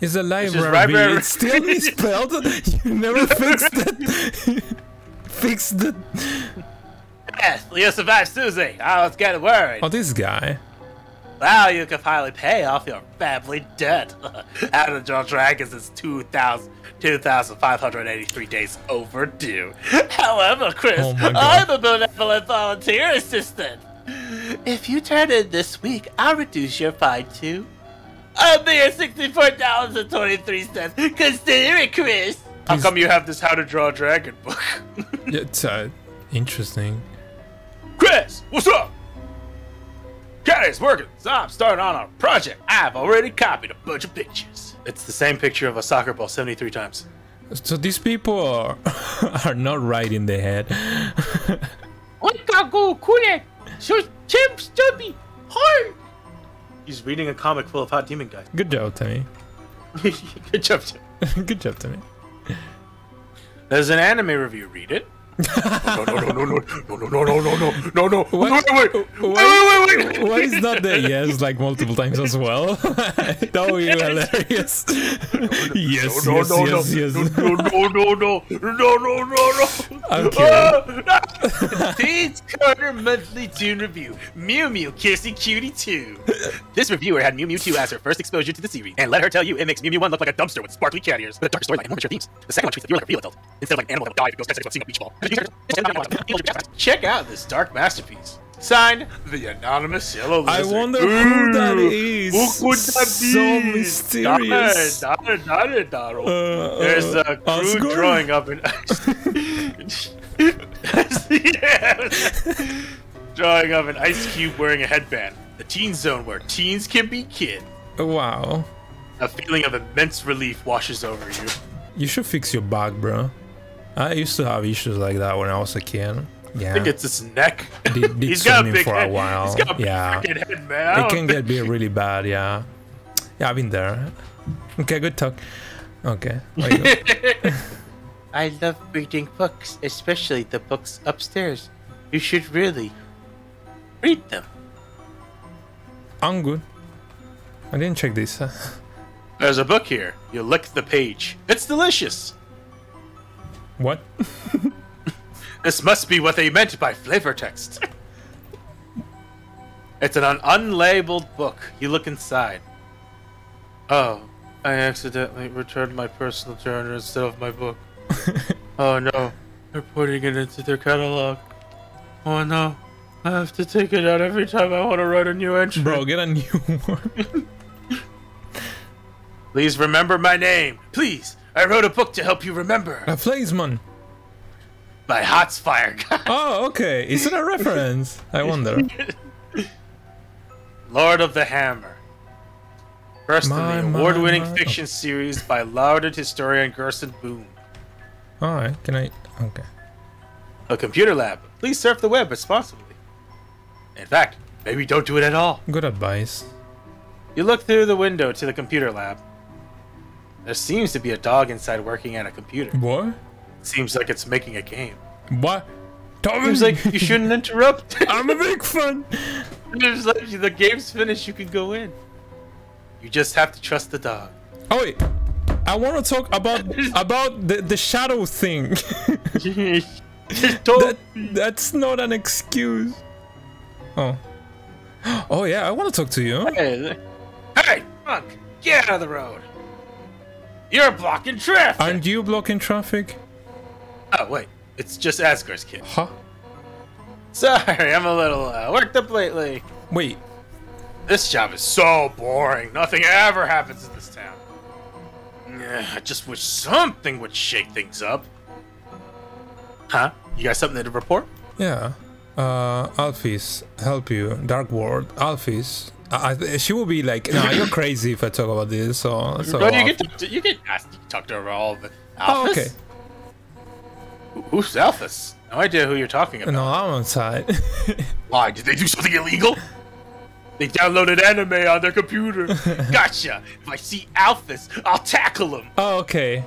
S1: It's a library.
S2: library.
S1: It's still misspelled. You never fixed it. fixed it.
S2: yes, Leo survived Susie. I was getting worried.
S1: Oh, this guy.
S2: Now you can finally pay off your family debt. Out of Draw Dragons is 2,000 2,583 days overdue. However, Kris,
S1: Oh.
S2: I'm a benevolent volunteer assistant. If you turn in this week, I'll reduce your fine to a mere $64.23. Consider it, Kris. How
S1: Please-
S2: come you have this How to Draw a Dragon book?
S1: It's uh, interesting.
S2: Kris, what's up? Got Caddy's working, so I'm starting on a project. I've already copied a bunch of pictures. It's the same picture of a soccer ball 73 times.
S1: So these people are are not right in the head.
S7: Oikago kure. So champ stubby. Hard.
S2: He's reading a comic full of hot demon guys.
S1: Good job, Timmy.
S2: Good job, Tim.
S1: Good job, Timmy.
S2: There's an anime review. Read it. No, no, no, no, no, no, no, no, no, no, no, no, no.
S1: What?
S2: Wait,
S1: Why,
S2: wait, wait, wait.
S1: why is not there? Yes, like multiple times as well. that would be hilarious. yes,
S2: No,
S1: yes,
S2: no,
S1: yes,
S2: no,
S1: yes.
S2: no, no, no, no, no, no, no, no.
S1: I'm kidding.
S2: Ah! Teens Corner Monthly Tune Review. Mew Mew Kissy Cutie 2. This reviewer had Mew Mew 2 as her first exposure to the series, and let her tell you it makes Mew Mew 1 look like a dumpster with sparkly cat ears, with a dark storyline and more mature themes. The second one treats the viewer like a real adult, instead of like an animal that will die if it goes 10 seconds without seeing a beach ball. Check out this dark masterpiece. Signed, the anonymous yellow lizard.
S1: I wonder who that
S2: Ooh,
S1: is.
S2: Who could that be?
S1: So mysterious. Uh,
S2: There's
S1: uh,
S2: a crude
S1: Asgore?
S2: drawing of an Yeah. drawing of an ice cube wearing a headband. The teen zone where teens can be kid.
S1: Wow.
S2: A feeling of immense relief washes over you.
S1: You should fix your bug, bro. I used to have issues like that when I was a kid. Yeah.
S2: I think it's his neck.
S1: Did- did
S2: He's got a
S1: swimming
S2: big
S1: for a while.
S2: He's got a
S1: Yeah.
S2: big head, man.
S1: It can get be really bad, yeah. Yeah, I've been there. Okay, good talk. Okay. there you go.
S2: I love reading books, especially the books upstairs. You should really read them.
S1: I'm good. I didn't check this.
S2: There's a book here. You lick the page. It's delicious.
S1: What?
S2: This must be what they meant by flavor text. it's an un- unlabeled book. You look inside. Oh, I accidentally returned my personal journal instead of my book. oh no, they're putting it into their catalog. Oh no, I have to take it out every time I want to write a new entry.
S1: Bro, get a new one.
S2: Please remember my name. Please, I wrote a book to help you remember.
S1: a Flazeman.
S2: By Hots Fire Guy.
S1: Oh, okay. Is it a reference? I wonder.
S2: Lord of the Hammer. First
S1: My,
S2: in the award-winning fiction series by lauded historian Gerson Boom.
S1: Alright, can I? Okay.
S2: A computer lab. Please surf the web responsibly. In fact, maybe don't do it at all.
S1: Good advice.
S2: You look through the window to the computer lab. There seems to be a dog inside working at a computer.
S1: What?
S2: Seems like it's making a game.
S1: What? Tommy!
S2: Seems like you shouldn't interrupt.
S1: I'm a big fan!
S2: It's like the game's finished, you can go in. You just have to trust the dog.
S1: Oh wait, I want to talk about about the the shadow thing. That that's not an excuse. Oh. Oh yeah, I want to talk to you.
S2: Hey, hey, fuck! Get out of the road! You're blocking traffic!
S1: Aren't you blocking traffic?
S2: Oh, wait. It's just Asgore's kid.
S1: Huh?
S2: Sorry, I'm a little uh, worked up lately.
S1: Wait,
S2: This job is so boring. Nothing ever happens in this town. Yeah, I just wish something would shake things up. Huh? You got something to report?
S1: yeah. Uh, Alphys, help you. Dark World, Alphys. She will be like, no, you're crazy if I talk about this. So, so
S2: Bro, you can talk to, you can ask, you can talk to her all the.
S1: Oh, okay.
S2: Who's Alphys? No idea who you're talking about.
S1: No, I'm outside.
S2: Why? Did they do something illegal? They downloaded anime on their computer. gotcha. If I see Alphys, I'll tackle him.
S1: oh, okay.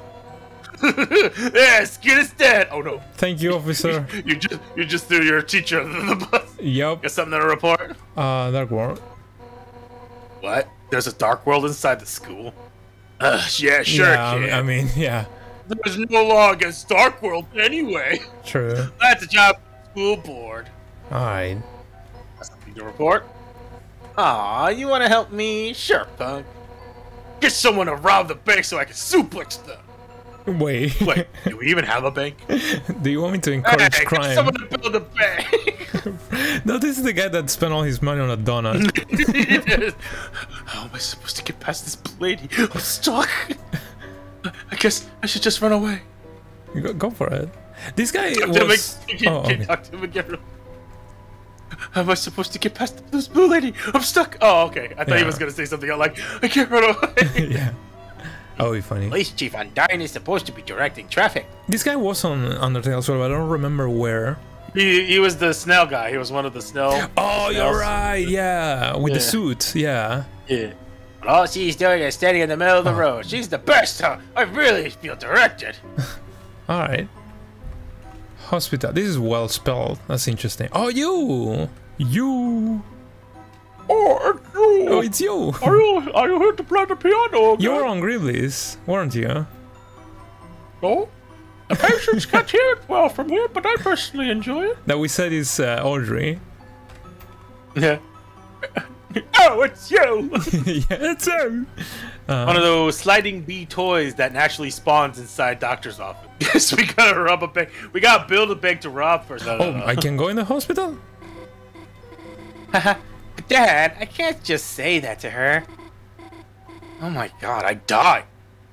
S2: yes, get us dead. Oh no.
S1: Thank you, officer.
S2: You just you just threw your teacher under the bus.
S1: Yep.
S2: Got something to report?
S1: Uh, Dark World.
S2: What? There's a dark world inside the school. Uh, yeah, sure,
S1: yeah,
S2: kid.
S1: I mean, yeah,
S2: There's no law against dark world anyway.
S1: true.
S2: That's a job of the school board.
S1: Alright.
S2: Got something to report? Aw, you want to help me? Sure, punk. Get someone to rob the bank so I can suplex them.
S1: Wait.
S2: Wait, do we even have a bank?
S1: Do you want me to encourage
S2: hey,
S1: crime?
S2: Someone to build a bank.
S1: No, this is the guy that spent all his money on a donut.
S2: How am I supposed to get past this lady? I'm stuck. I guess I should just run away.
S1: go, go for it. This guy
S2: Talk to him
S1: was.
S2: can-
S1: Oh, okay.
S2: talk to him again. How am I supposed to get past this blue lady? I'm stuck. Oh, okay. I thought he was gonna say something I'm like, "I can't run away."
S1: yeah. Oh, that would be funny.
S4: Police Chief Undyne is supposed to be directing traffic.
S1: This guy was on Undertale as well, but I don't remember where.
S2: he, he was the Snell guy. He was one of the Snell.
S1: Oh, you're right. Yeah, with the suit. Yeah.
S2: Yeah.
S4: But all she's doing is standing in the middle of the
S1: Oh.
S4: road. She's the best, huh? I really feel directed.
S1: All right. Hospital. This is well spelled. That's interesting. Oh, you. You.
S2: Oh, it's you.
S1: Oh, it's you.
S2: Are you are you here to play the piano?
S1: You were on Grillby's, weren't you?
S2: No. The patients can't hear it well from here, but I personally enjoy it.
S1: That we said is uh, Audrey.
S2: Yeah. oh, it's you.
S1: yeah, it's him.
S2: One of those sliding bee toys that naturally spawns inside doctor's office. Yes, we gotta rob a bank. We gotta build a bank to rob first. No, no,
S1: Oh,
S2: no.
S1: I can go in the hospital?
S2: Dad, I can't just say that to her. Oh my god, I died.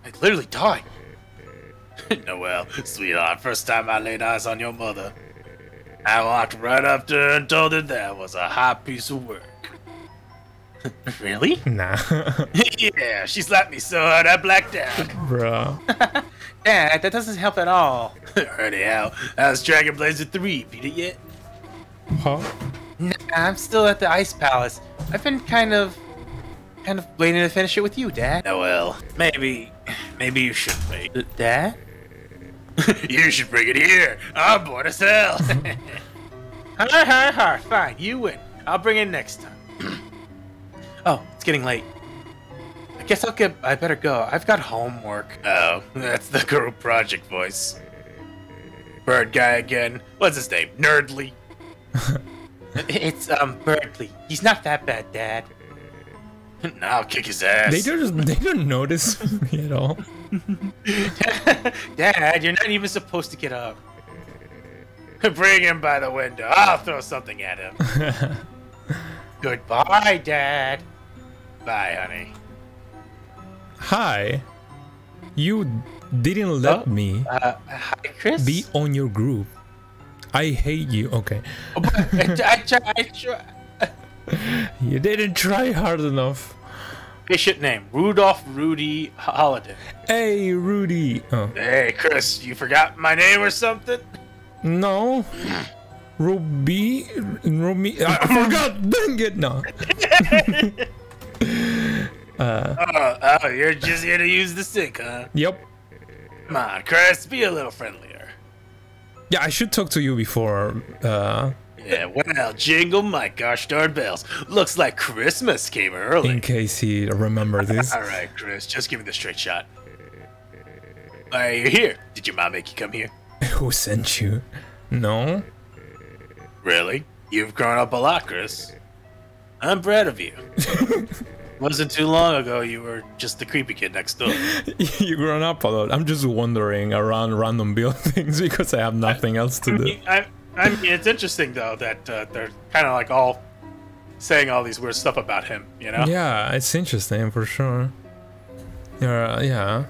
S2: I literally died. Noelle, sweetheart, first time I laid eyes on your mother, I walked right up to her and told her that was a hot piece of work. really?
S1: Nah.
S2: yeah, she slapped me so hard I blacked out.
S1: Bruh.
S2: Dad, that doesn't help at all. Anyhow, how's Dragon Blazer 3? Beat it yet?
S1: Huh?
S2: Nah, I'm still at the Ice Palace. I've been kind of, kind of waiting to finish it with you, Dad. Oh well, maybe, maybe you should wait. Uh, Dad? you should bring it here. I'm bored as hell. ha ha ha! Fine, you win. I'll bring it next time. oh, it's getting late. I guess I'll get. I better go. I've got homework. Oh, that's the group project voice. Bird guy again. What's his name? Nerdly. It's um Berdly. He's not that bad, Dad. Now I'll kick his ass.
S1: They don't they don't notice me at all.
S2: Dad, you're not even supposed to get up. Bring him by the window. I'll throw something at him. Goodbye, Dad. Bye, honey.
S1: Hi. You didn't let
S2: Oh.
S1: me
S2: Uh, hi, Kris.
S1: be on your group. I hate you. Okay.
S2: I, try- I, try-
S1: You didn't try hard enough.
S2: Patient name Rudolph Rudy Holiday.
S1: Hey, Rudy. Oh,
S2: Hey, Kris, you forgot my name or something?
S1: no. Hmm. Ruby, Ruby. I forgot. Dang it! No. Uh.
S2: Oh, oh, you're just here to use the sink, huh?
S1: Yep.
S2: Come on, Kris, be a little friendlier.
S1: Yeah, I should talk to you before. Uh,
S2: Yeah, well, jingle my gosh darn bells. Looks like Christmas came early.
S1: in case he remember this.
S2: All right, Kris, just give me the straight shot. Why are you here? Did your mom make you come here?
S1: Who sent you? No.
S2: Really? You've grown up a lot, Kris. I'm proud of you. Wasn't too long ago you were just the creepy kid next door.
S1: you grown up a lot. I'm just wandering around random buildings because I have nothing else to do.
S2: I, I mean, it's interesting though that uh, they're kind of like all saying all these weird stuff about him. You know?
S1: Yeah, it's interesting for sure. You're, uh, yeah,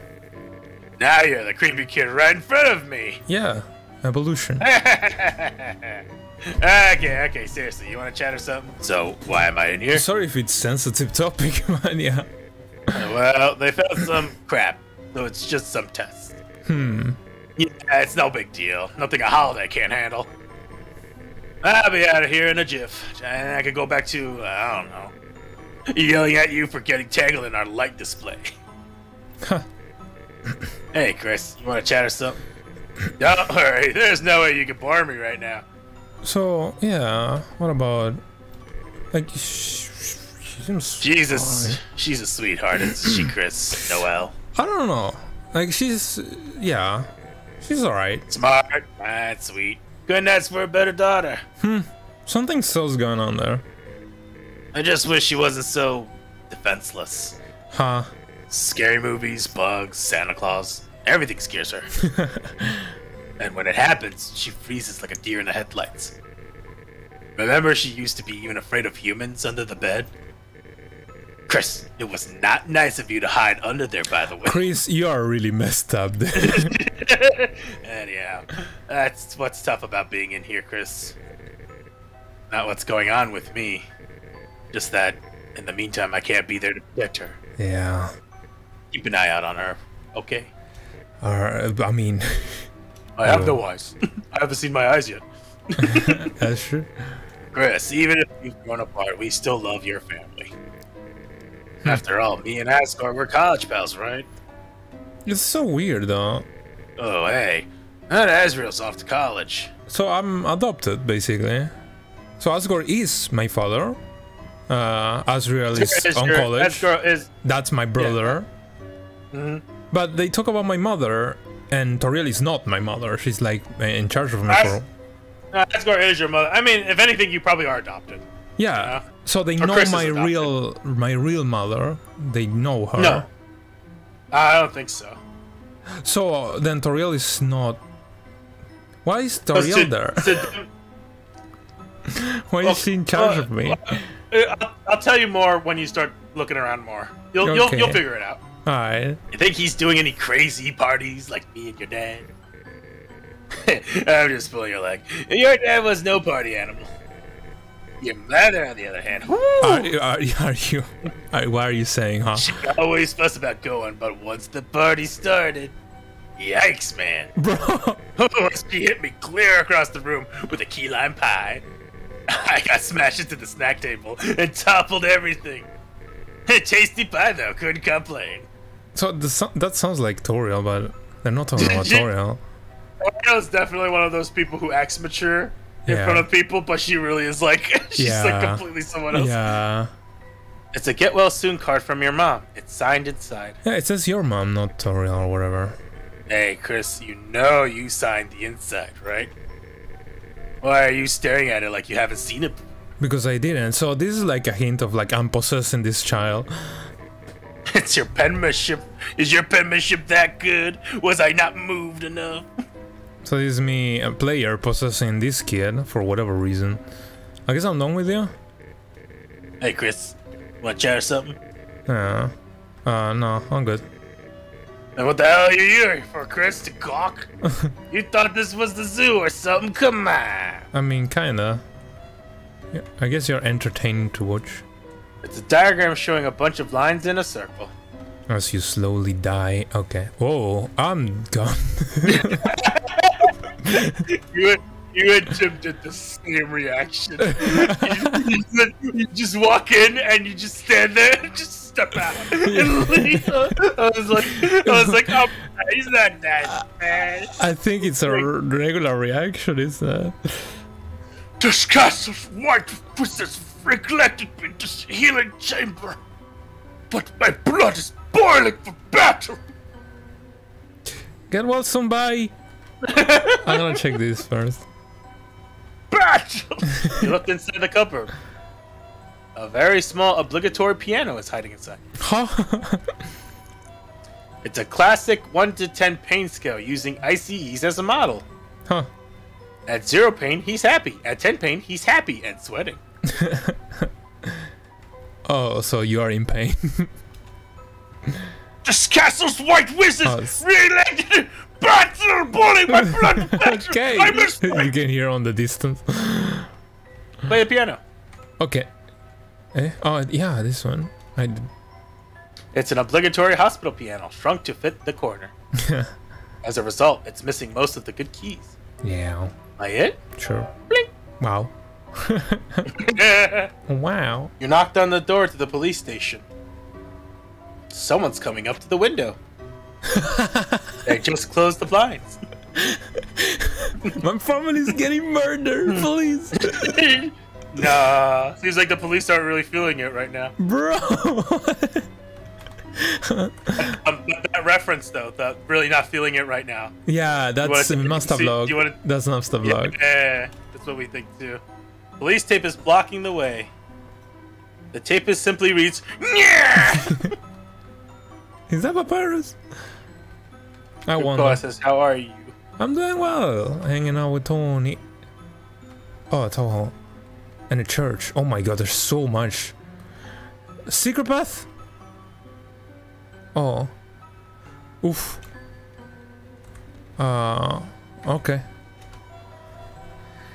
S2: Now you're the creepy kid right in front of me.
S1: yeah. Evolution.
S2: okay, okay, seriously, you want to chat or something? So why am I in here?
S1: Sorry if it's sensitive topic, man. Yeah.
S2: Well, they found some crap, so it's just some tests.
S1: Hmm.
S2: Yeah, it's no big deal. Nothing a holiday can't handle. I'll be out of here in a jiff, and I can go back to I don't know, yelling at you for getting tangled in our light display.
S1: Huh.
S2: hey, Kris, you want to chat or something? Don't worry, there's no way you can bore me right now.
S1: So yeah, what about like? Sh- she seems
S2: Jesus,
S1: fine.
S2: she's a sweetheart, isn't she, Kris? Noelle.
S1: I don't know. Like she's yeah, she's alright.
S2: Smart, that's sweet. Couldn't ask for a better daughter. Hmm.
S1: Something so's going on there.
S2: I just wish she wasn't so defenseless.
S1: Huh?
S2: Scary movies, bugs, Santa Claus, everything scares her. and when it happens, she freezes like a deer in the headlights. Remember, she used to be even afraid of humans under the bed? Kris, it was not nice of you to hide under there, by the way.
S1: Kris, you are really messed up.
S2: Anyhow, that's what's tough about being in here, Kris. Not what's going on with me. Just that, in the meantime, I can't be there to protect her.
S1: yeah.
S2: Keep an eye out on her, okay?
S1: Or I mean,
S2: I have no eyes. I haven't seen my eyes yet.
S1: that's true.
S2: Kris, even if we've grown apart, we still love your family. After all, me and Asgore were college pals, right?
S1: It's so weird though.
S2: Oh, hey. Not Asriel's off to college.
S1: So I'm adopted basically. So Asgore is my father. Uh, Asriel is on college.
S2: Is
S1: That's my brother.
S2: Mhm.
S1: But they talk about my mother, and Toriel is not my mother. She's like in charge of me. For,
S2: uh, Asgore is your mother. I mean, if anything, you probably are adopted.
S1: yeah.
S2: Yeah.
S1: So they
S2: Or
S1: know
S2: Kris
S1: my real my real mother. They know her.
S2: No. I don't think so.
S1: So then Toriel is not. Why is Toriel
S2: to-
S1: there?
S2: to-
S1: Why
S2: well,
S1: is she in charge
S2: uh,
S1: of me?
S2: uh, I'll, I'll tell you more when you start looking around more. You'll you'll, you'll figure it out.
S1: Alright.
S2: You think he's doing any crazy parties like me and your dad? I'm just pulling your leg. Your dad was no party animal. Your mother, on the other hand,
S1: Are, are, are you? Are, what are you saying, huh?
S2: she always fuss about going, but once the party started, yikes, man.
S1: Bro, oh,
S2: she hit me clear across the room with a key lime pie. I got smashed into the snack table and toppled everything. Tasty pie though, couldn't complain.
S1: So the, that sounds like Toriel, but they're not talking about Toriel.
S2: Oriole's definitely one of those people who acts mature in
S1: Yeah.
S2: front of people, but she really is like she's like completely someone else.
S1: Yeah.
S2: It's a get well soon card from your mom. It's signed inside.
S1: Yeah, it says your mom, not Toriel or whatever.
S2: Hey, Kris, you know you signed the inside, right? Why are you staring at it like you haven't seen it?
S1: Because I didn't. So this is like a hint of like I'm possessing this child.
S2: It's your penmanship. Is your penmanship that good? Was I not moved enough?
S1: So this is me, a player, possessing this kid for whatever reason. I guess I'm done with you.
S2: Hey, Kris, want to chat or something?
S1: Yeah. Uh, no, I'm good.
S2: And what the hell are you here for, Kris? To gawk? you thought this was the zoo or something? Come on.
S1: I mean, kinda. Yeah, I guess you're entertaining to watch.
S2: It's a diagram showing a bunch of lines in a circle.
S1: As you slowly die. Okay. Whoa, I'm gone.
S2: You and, you and Tim did the same reaction. you, you- you just walk in and you just stand there and just step out and leave. I was like, I was like, oh, he's not that bad.
S1: I think it's a regular reaction, is that?
S2: This castle's white wizards neglected me this healing chamber, but my blood is boiling for battle.
S1: Get well soon, bye. I'm gonna check this first.
S2: Battle. you looked inside the cupboard. A very small obligatory piano is hiding inside.
S1: Huh?
S2: It's a classic 1 to 10 pain scale using ICEs as a model.
S1: huh.
S2: At 0 pain, he's happy. At 10 pain, he's happy and sweating.
S1: Oh, so you are in pain.
S2: This castle's white wizards
S1: Oh, it's-
S2: re-elected battle boiling my blood.
S1: okay.
S2: I must
S1: you can hear on the distance.
S2: play the piano.
S1: Okay. Eh? Oh, yeah, this one. I did.
S2: It's an obligatory hospital piano, shrunk to fit the corner. As a result, it's missing most of the good keys.
S1: Yeah,
S2: Am I it?
S1: sure.
S2: Blink.
S1: Wow. Wow.
S2: You knocked on the door to the police station. Someone's coming up to the window. they just closed the blinds.
S1: My family's getting murdered, please.
S2: nah, seems like the police aren't really feeling it right now.
S1: Bro.
S2: Um, that reference though, the really not feeling it right now.
S1: yeah, that's
S2: wanna
S1: a
S2: see-
S1: Master
S2: see-
S1: Vlog. That's Master Vlog.
S2: Yeah, that's what we think too. Police tape is blocking the way. The tape is simply reads.
S1: Is that Papyrus? I wonder.
S2: says, "How are you?"
S1: I'm doing well. Hanging out with Tony. Oh, Toho. And a church. Oh my god, there's so much. Secret path? Oh. Oof. Uh, okay.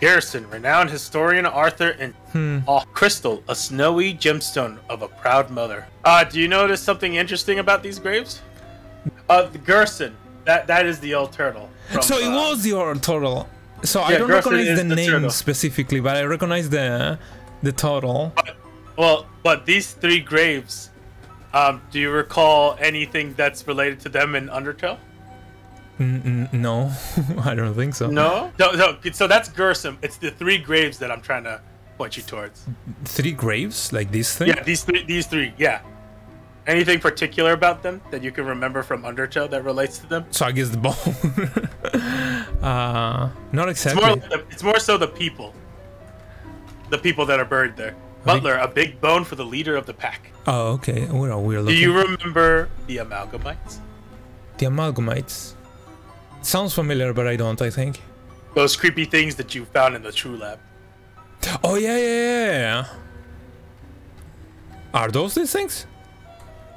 S2: Gerson, renowned historian Arthur and
S1: Hmm.
S2: oh, Crystal, a snowy gemstone of a proud mother. Uh, do you notice something interesting about these graves? Uh, Gerson, that that is the old turtle. from,
S1: So it
S2: uh,
S1: was old turtle. So I don't
S2: Gerson
S1: recognize the,
S2: the
S1: name
S2: turtle.
S1: specifically, but I recognize the the turtle.
S2: Well, but these three graves, um, do you recall anything that's related to them in Undertale?
S1: N- n- no, I don't think so.
S2: No. No, no. So that's Gerson. It's the three graves that I'm trying to point you towards.
S1: Three graves like this thing.
S2: Yeah, these three. These three. Yeah. Anything particular about them that you can remember from Undertale that relates to them?
S1: So I guess the bone. uh, not
S2: It's
S1: exactly.
S2: more. like- It's more so the people. The people that are buried there. Butler, a big bone for the leader of the pack.
S1: Oh, okay. Where are we looking?
S2: Do you remember the Amalgamates?
S1: the amalgamates. Sounds familiar, but I don't. I think.
S2: Those creepy things that you found in the True Lab.
S1: Oh yeah, yeah, yeah. Are those these things?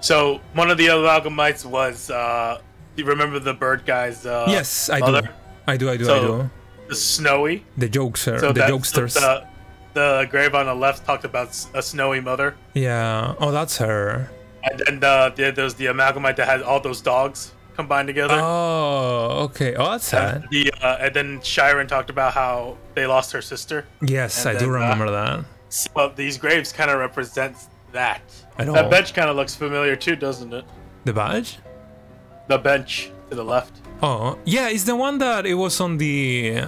S2: So one of the Amalgamates was. uh You remember the bird guy's? Uh,
S1: yes, I do. I do. I do. I
S2: So-
S1: do.
S2: The Snowy.
S1: The jokester,
S2: So
S1: the jokesters.
S2: The, the grave on the left talked about a snowy mother.
S1: Yeah. Oh, that's her.
S2: And then the, the, there's the amalgamate that has all those dogs combined together.
S1: Oh, okay. Oh, that's
S2: and,
S1: sad.
S2: the, uh, and then Shyren talked about how they lost her sister.
S1: Yes,
S2: and
S1: I do
S2: then, uh,
S1: remember that.
S2: So these graves kind of represents that.
S1: At all.
S2: That bench kind of looks familiar too, doesn't it?
S1: The badge?
S2: The bench to the left.
S1: Oh, yeah. It's the one that it was on the.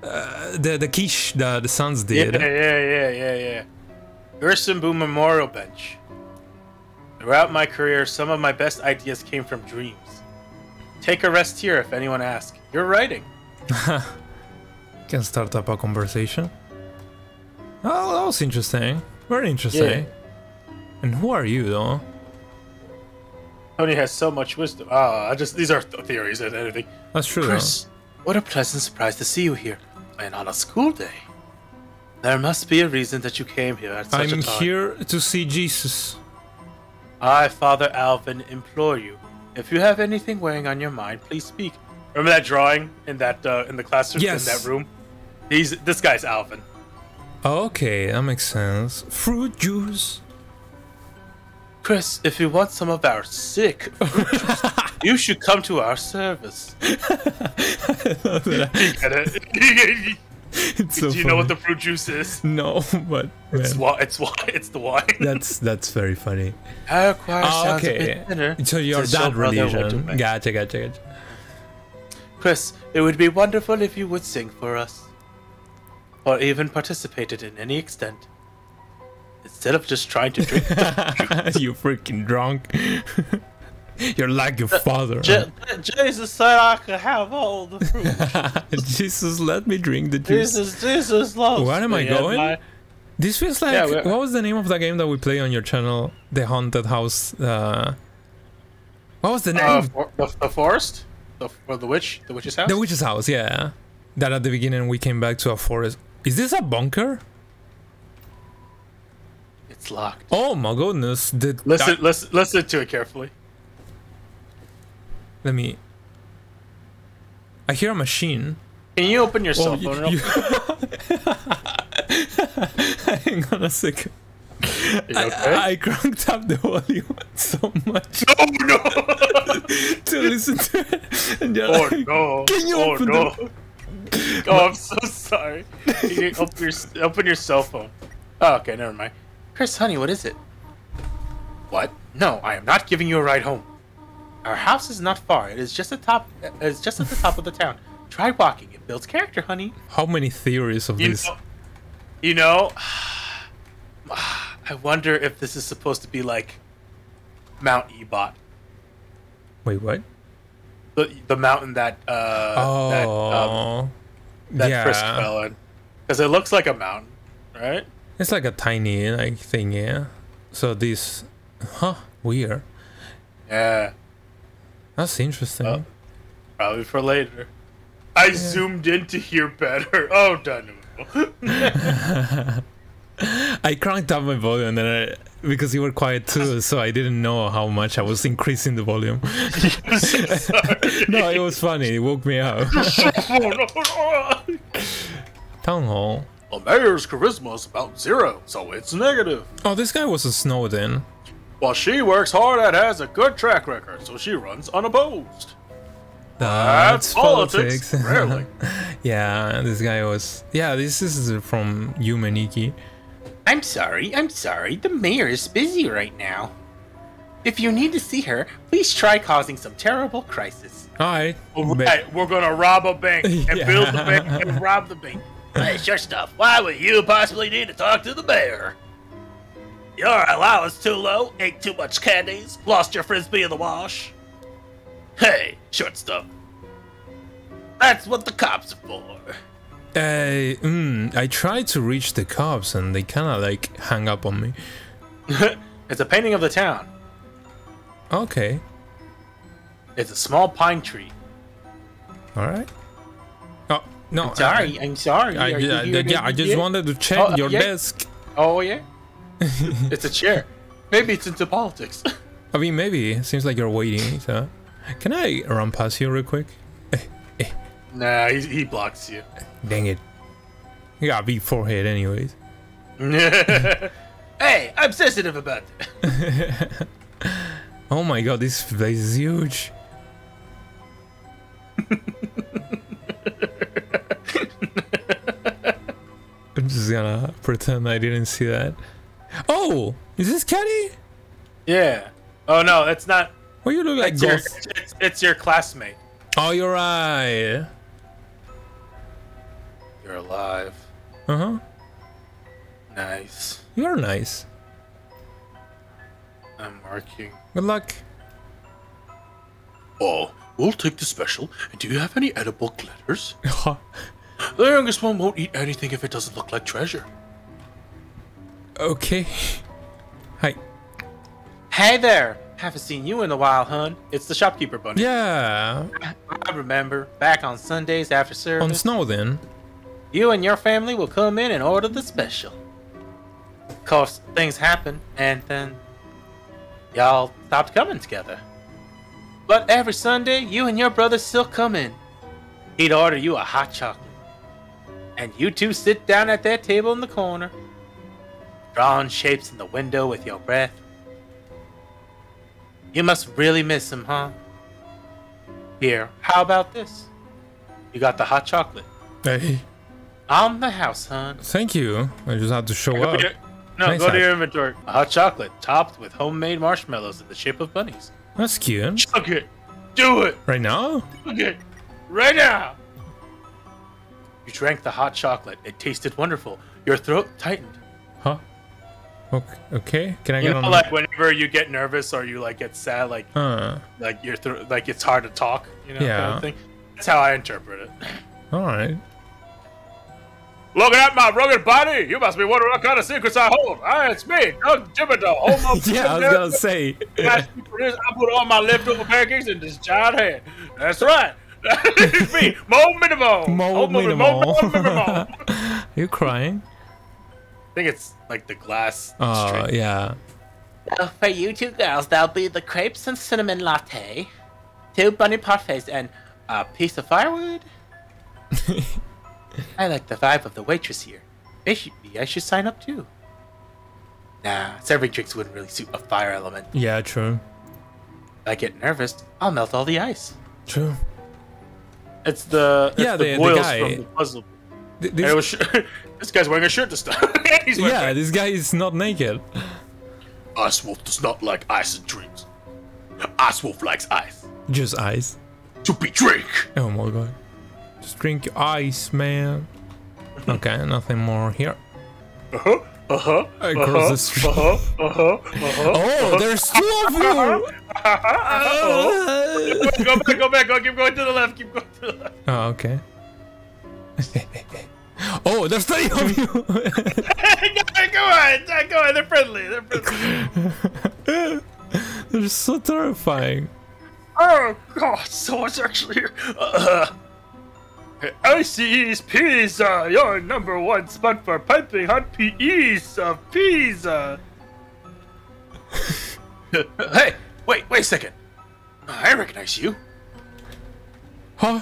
S1: Uh, the the quiche that the Suns
S2: Yeah,
S1: did.
S2: yeah, yeah, yeah, yeah. Gerson Boom Memorial Bench. Throughout my career, some of my best ideas came from dreams. Take a rest here if anyone asks. You're writing.
S1: Can start up a conversation. Oh, that was interesting. Very interesting. And who are you, though?
S2: Tony has so much wisdom. Ah, I just these are th- theories and anything.
S1: That's true. though.
S2: Kris, what a pleasant surprise to see you here, and on a school day. There must be a reason that you came here at such
S1: I'm
S2: a time.
S1: here to see Jesus.
S2: I, Father Alvin, implore you. If you have anything weighing on your mind, please speak. Remember that drawing in that uh, in the classroom
S1: Yes.
S2: in that room? He's this guy's Alvin.
S1: Okay, that makes sense. Fruit juice.
S2: Kris, if you want some of our sick fruit juice, you should come to our service. Get it?
S1: it's so
S2: Do you know what the fruit juice is?
S1: No, but
S2: It's why. It's why It's the wine.
S1: that's that's very funny.
S2: Our choir
S1: Oh,
S2: sounds a
S1: okay.
S2: bit thinner.
S1: So you're
S2: your
S1: that religion. Gotcha, gotcha, gotcha.
S2: Kris, it would be wonderful if you would sing for us. Or even participated in any extent. Instead of just trying to drink.
S1: you freaking drunk. you're like your father.
S2: Je- Jesus said I could have all the fruit.
S1: Jesus, let me drink the juice.
S2: Jesus, Jesus loves
S1: Where am I going?
S2: my-
S1: This feels like
S2: Yeah,
S1: what was the name of the game that we play on your channel? The haunted house. Uh, what was the name?
S2: Uh, for, the, the forest? The, for the witch? The witch's house?
S1: the witch's house. Yeah, that at the beginning we came back to a forest. Is this a bunker?
S2: It's locked.
S1: Oh my goodness! The,
S2: Listen,
S1: I-
S2: listen, listen to it carefully.
S1: Let me. I hear a machine.
S2: Can you open your
S1: Oh,
S2: cell
S1: you,
S2: phone? real
S1: you- Hang on a second.
S2: Okay?
S1: I, I cranked up the volume so much
S2: oh no!
S1: to listen to it. And you're
S2: Oh
S1: like,
S2: no!
S1: Can you
S2: oh
S1: open
S2: no!
S1: the-
S2: Oh, I'm so sorry. You open your open your cell phone. Oh, okay, never mind. Kris, honey, what is it? What? No, I am not giving you a ride home. Our house is not far. It is just at top. It's just at the top of the town. Try walking. It builds character, honey.
S1: How many theories of
S2: You
S1: this?
S2: know, you know, I wonder if this is supposed to be like Mount Ebot,
S1: Wait, what?
S2: the the mountain that uh
S1: Oh,
S2: that um, that Frisk fell in, because it looks like a mountain, right?
S1: It's like a tiny like thing, yeah. So this, huh? Weird.
S2: Yeah,
S1: That's interesting.
S2: Oh. probably for later. I zoomed in to hear better. Oh, done.
S1: I cranked up my volume and then I, because you were quiet too, so I didn't know how much I was increasing the volume. no, it was funny. It woke me up. Town hall.
S3: The mayor's charisma is about zero, so it's negative.
S1: Oh, this guy was a Snowdin.
S3: While she works hard and has a good track record, so she runs unopposed.
S1: That's
S3: politics. Rarely.
S1: yeah, this guy was. Yeah, this is from Yume Nikki.
S4: I'm sorry, I'm sorry. The mayor is busy right now. If you need to see her, please try causing some terrible crisis.
S1: Alright.
S2: Right, we're gonna rob a bank and
S1: Yeah.
S2: build the bank and rob the bank.
S3: That's your stuff. Why would you possibly need to talk to the mayor? Your allowance too low, ate too much candies, lost your frisbee in the wash. Hey, short stuff. That's what the cops are for.
S1: Uh, mm, I tried to reach the cops and they kind of like hang up on me.
S2: It's a painting of the town.
S1: Okay.
S2: It's a small pine tree.
S1: Alright. Oh, no.
S4: Sorry, I'm sorry.
S1: I, I,
S4: Are you
S1: yeah,
S4: here
S1: yeah, I just wanted to check
S2: Oh,
S1: your
S2: yeah.
S1: desk.
S2: Oh yeah, it's a chair. Maybe it's into politics.
S1: I mean, maybe. Seems like you're waiting. So, can I run past you real quick? Eh, eh.
S2: nah, he, he blocks you.
S1: Dang it. You got a big forehead, anyways.
S3: Hey, I'm sensitive about that.
S1: Oh my god, this place is huge. I'm just gonna pretend I didn't see that. Oh, is this Caddy?
S2: yeah. Oh no, that's not.
S1: Why you look like
S2: It's your, it's, it's your classmate.
S1: Oh, you're right.
S2: You're alive.
S1: Uh huh.
S2: Nice.
S1: You're nice.
S2: I'm marking.
S1: Good luck.
S3: Oh, we'll take the special. And do you have any edible glitters? The youngest one won't eat anything if it doesn't look like treasure.
S1: Okay. Hi.
S2: Hey there. Haven't seen you in a while, hun. It's the shopkeeper bunny.
S1: Yeah.
S2: I remember. Back on Sundays after service.
S1: On
S2: service,
S1: Snowdin.
S2: you and your family will come in and order the special. Of course, things happen, and then y'all stopped coming together. But every Sunday, you and your brother still come in. He'd order you a hot chocolate. And you two sit down at that table in the corner, drawing shapes in the window with your breath. You must really miss him, huh? Here, how about this? You got the hot chocolate.
S1: Hey.
S2: I'm the house, hon.
S1: thank you. I just had to show
S2: Go
S1: up.
S2: to your- no,
S1: Nice
S2: go to your inventory. A hot chocolate topped with homemade marshmallows in the shape of bunnies.
S1: That's cute.
S2: Chug it. Do it.
S1: Right now?
S2: Chug it. Right now. You drank the hot chocolate. It tasted wonderful. Your throat tightened.
S1: Okay. Can I
S2: You
S1: get
S2: know,
S1: on?
S2: like whenever you get nervous or you like get sad, like
S1: uh,
S2: like your throat, like it's hard to talk. You know, kind
S1: Yeah.
S2: of thing. That's how I interpret it.
S1: all right.
S2: Looking at my rugged body, you must be wondering what kind of secrets I hold. Ah, it's me, Doug home of
S1: Yeah, I was gonna say.
S2: I put all my leftover pancakes in this giant head. That's right. it's me, Mo Minimo.
S1: Mo
S2: the Mo. Minimo.
S1: you crying?
S2: I think it's like the glass.
S1: Uh, oh
S2: straight.
S1: yeah.
S4: Oh, for you two girls, there'll be the crepes and cinnamon latte, two bunny parfaits, and
S2: A piece of firewood. I like the vibe of the waitress here. Maybe I should sign up too. Nah, serving drinks wouldn't really suit a fire element.
S1: Yeah, true.
S2: If I get nervous, I'll melt all the ice.
S1: True.
S2: It's the it's
S1: Yeah,
S2: the,
S1: the- the guy-
S2: from the puzzle.
S1: Th-
S2: And it
S1: This,
S2: was sh- this guy's wearing a shirt this time.
S1: Yeah, this guy is not naked.
S3: Ice Wolf does not like ice and drinks. Ice Wolf likes ice.
S1: Just ice.
S3: To be drink.
S1: Oh my god. Just drink ice, man. Okay, nothing more here.
S2: Uh-huh, uh-huh,
S1: Across
S2: uh-huh,
S1: the street.
S2: uh-huh, uh-huh, uh-huh.
S1: Oh, there's two of you!
S2: go back, go back, go, keep going to the left, keep going to the left.
S1: oh, okay. Oh, there's three of you!
S2: go on, go on, they're friendly, they're friendly.
S1: They're so terrifying.
S2: Oh god, someone's actually here. Uh, ICE-E's Pizza, your number one spot for piping hot PEs of pizza. hey, wait, wait a second. I recognize you.
S1: Huh?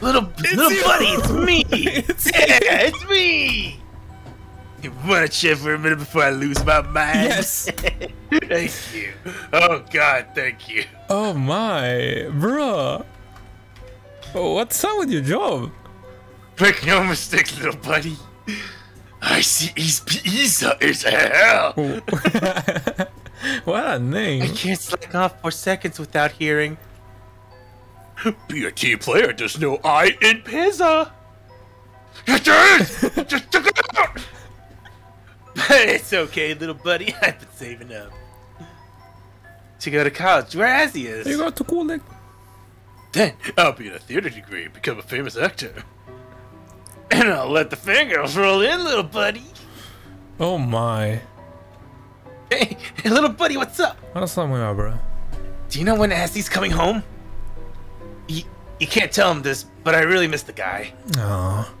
S2: Little, little
S1: you.
S2: buddy, it's me.
S1: It's
S2: yeah, it's me. You want to chill for a minute before I lose my mind?
S1: Yes.
S2: thank you. Oh God, thank you.
S1: Oh my, bro. Oh, what's up with your job?
S2: Make no mistake, little buddy. I see ICE-E's pizza is hell. Oh.
S1: what a name.
S2: I can't slack off for seconds without hearing.
S3: Be a team player, there's no I in
S2: Pizza. Yes, there is. Just check it out. it's okay, little buddy. I've been saving up to go to college where Azzy is.
S1: You got to cool it.
S2: Then I'll be in a theater degree and become a famous actor. And I'll let the fangirls roll in, little buddy.
S1: Oh my.
S2: Hey, hey, little buddy, what's up?
S1: What's up with my bro?
S2: Do you know when Azzy's coming home? You, can't tell him this, but I really miss the guy.
S1: Oh.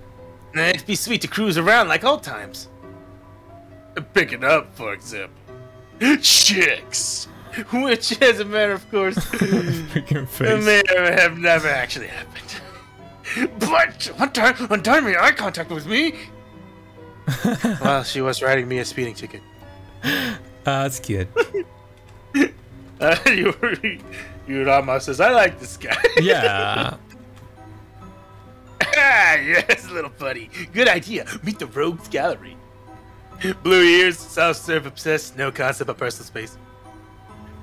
S2: And It'd be sweet to cruise around like old times. Pick it up, for example. Chicks! Which, as a matter of course, may have never actually happened. But one time, one time made eye contact with me. well, she was writing me a speeding ticket.
S1: Ah, that's cute.
S2: Uh, you, Yurama says, I like this guy.
S1: Yeah.
S2: Ah, yes, little buddy. Good idea. Meet the Rogues Gallery. Blue ears, self serve obsessed, no concept of personal space.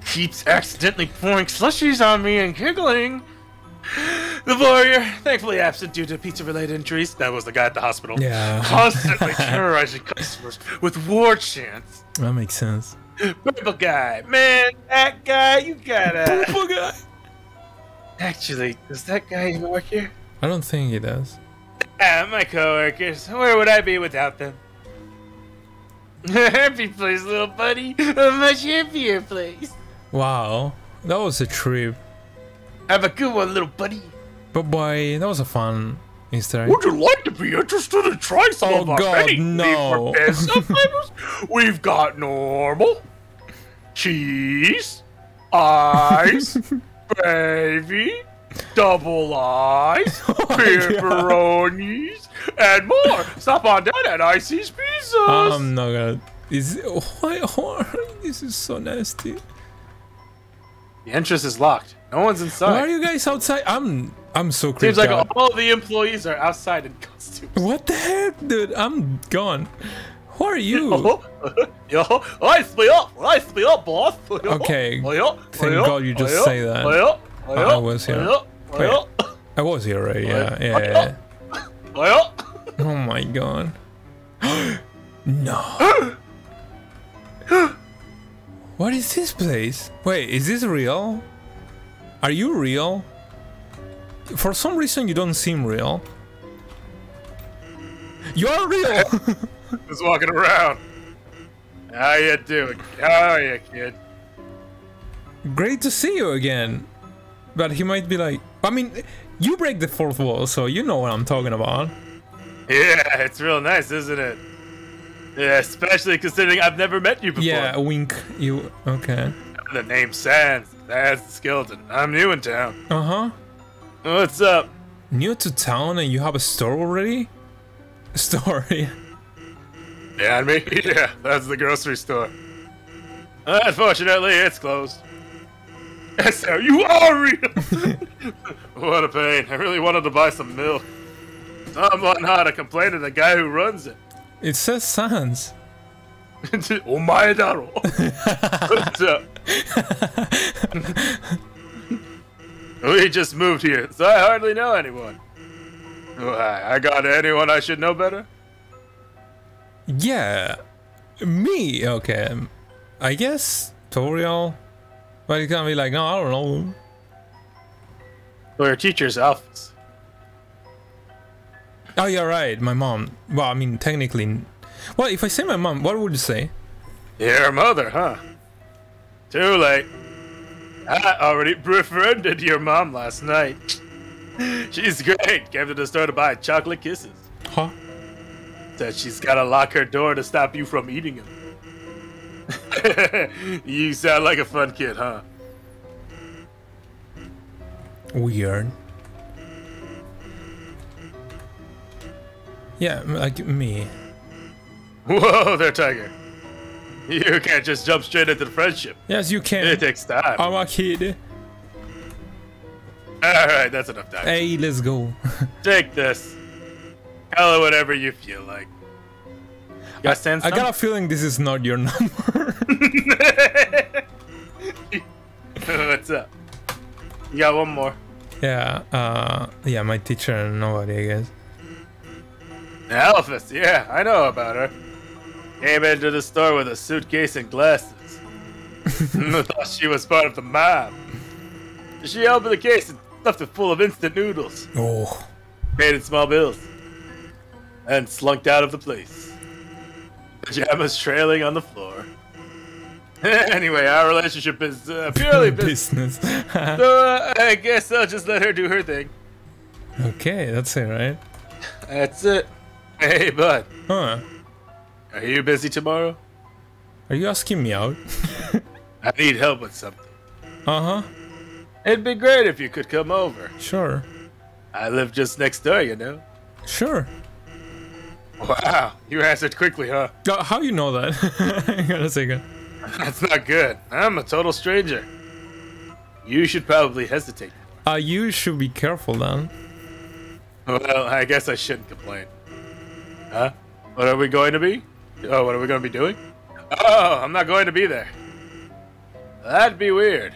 S2: Keeps accidentally pouring slushies on me and giggling. The warrior, thankfully absent due to pizza related injuries. That was the guy at the hospital.
S1: Yeah.
S2: Constantly terrorizing customers with war chants.
S1: That makes sense.
S2: Purple guy, man, that guy, you gotta.
S1: Purple guy.
S2: Actually, does that guy even work here?
S1: I don't think he does.
S2: Ah, my coworkers. Where would I be without them? Happy place, little buddy. A much happier place.
S1: Wow. That was a trip.
S2: Have a good one, little buddy.
S1: But boy, that was a fun Easter egg.
S3: Would you like to be interested in trying some
S1: Oh,
S3: of our
S1: God,
S3: many
S1: no.
S3: flavors? We've got normal, cheese, ice, gravy, double ice, oh pepperonis, and more. Stop on down at ICE-E's Pizzas.
S1: Oh, I'm not gonna. Is why? why- This is so nasty.
S2: The entrance is locked. No one's inside.
S1: Why are you guys outside? I'm I'm so creeped
S2: Seems like
S1: out.
S2: all the employees are outside in costumes.
S1: What the heck, dude? I'm gone. Who are you?
S2: Yo, ice me up, ice me up, boss.
S1: Okay, thank God you just say that. I was here. Wait. I was here, right? Yeah, yeah. yeah. Oh my god. no. what is this place? Wait, is this real? Are you real? For some reason, you don't seem real. You're real!
S2: Just walking around. How you doing? How are you, kid?
S1: Great to see you again. But he might be like, I mean, you break the fourth wall, so you know what I'm talking about.
S2: Yeah, it's real nice, isn't it? Yeah, especially considering I've never met you before.
S1: Yeah, wink. You okay?
S2: The name Sans. Sans Skeleton. I'm new in town.
S1: Uh huh.
S2: What's up?
S1: New to town and you have a store already? Story.
S2: Yeah, and me? Yeah, that's the grocery store. Unfortunately, it's closed. So you are real! what a pain. I really wanted to buy some milk. Someone ought to complain to the guy who runs it.
S1: It says Sans.
S2: Omae daro. What's up? we just moved here, so I hardly know anyone. Why, I got anyone I should know better?
S1: Yeah. Me, okay. I guess Toriel. But it can be like, no, I don't know.
S2: Well, your teacher's Alphys.
S1: Oh, you're right. My mom. Well, I mean, technically. Well, if I say my mom, what would you say?
S2: Your mother, huh? Too late. I already befriended your mom last night. She's great. Came to the store to buy chocolate kisses.
S1: Huh?
S2: Said she's gotta lock her door to stop you from eating them. you sound like a fun kid, huh?
S1: Weird. Yeah, like me.
S2: Whoa there, Tiger. You can't just jump straight into the friendship.
S1: Yes, you can.
S2: It takes time.
S1: I'm a kid.
S2: Alright, that's enough time.
S1: Hey, let's go.
S2: Take this. Call it whatever you feel like. Got sand
S1: I got a feeling this is not your number.
S2: What's up? You got one more.
S1: yeah, uh, yeah, my teacher and nobody, I guess.
S2: Alphys, yeah, I know about her. Came into the store with a suitcase and glasses. Thought she was part of the mob. She opened the case and stuffed it full of instant noodles,
S1: Oh,
S2: paid in small bills, and slunked out of the place. Pajamas trailing on the floor. anyway, our relationship is uh, purely business.
S1: business.
S2: So uh, I guess I'll just let her do her thing.
S1: okay, that's it, right?
S2: That's it. Hey, bud,
S1: Huh?
S2: Are you busy tomorrow?
S1: Are you asking me out?
S2: I need help with something.
S1: Uh huh.
S2: It'd be great if you could come over.
S1: Sure.
S2: I live just next door, you know.
S1: Sure.
S2: Wow, you answered quickly, huh?
S1: Uh, how you know that? Hang on a second.
S2: That's not good. I'm a total stranger. You should probably hesitate.
S1: Uh, you should be careful then.
S2: Well, I guess I shouldn't complain. Huh? What are we going to be? Oh, what are we going to be doing? Oh, I'm not going to be there. That'd be weird.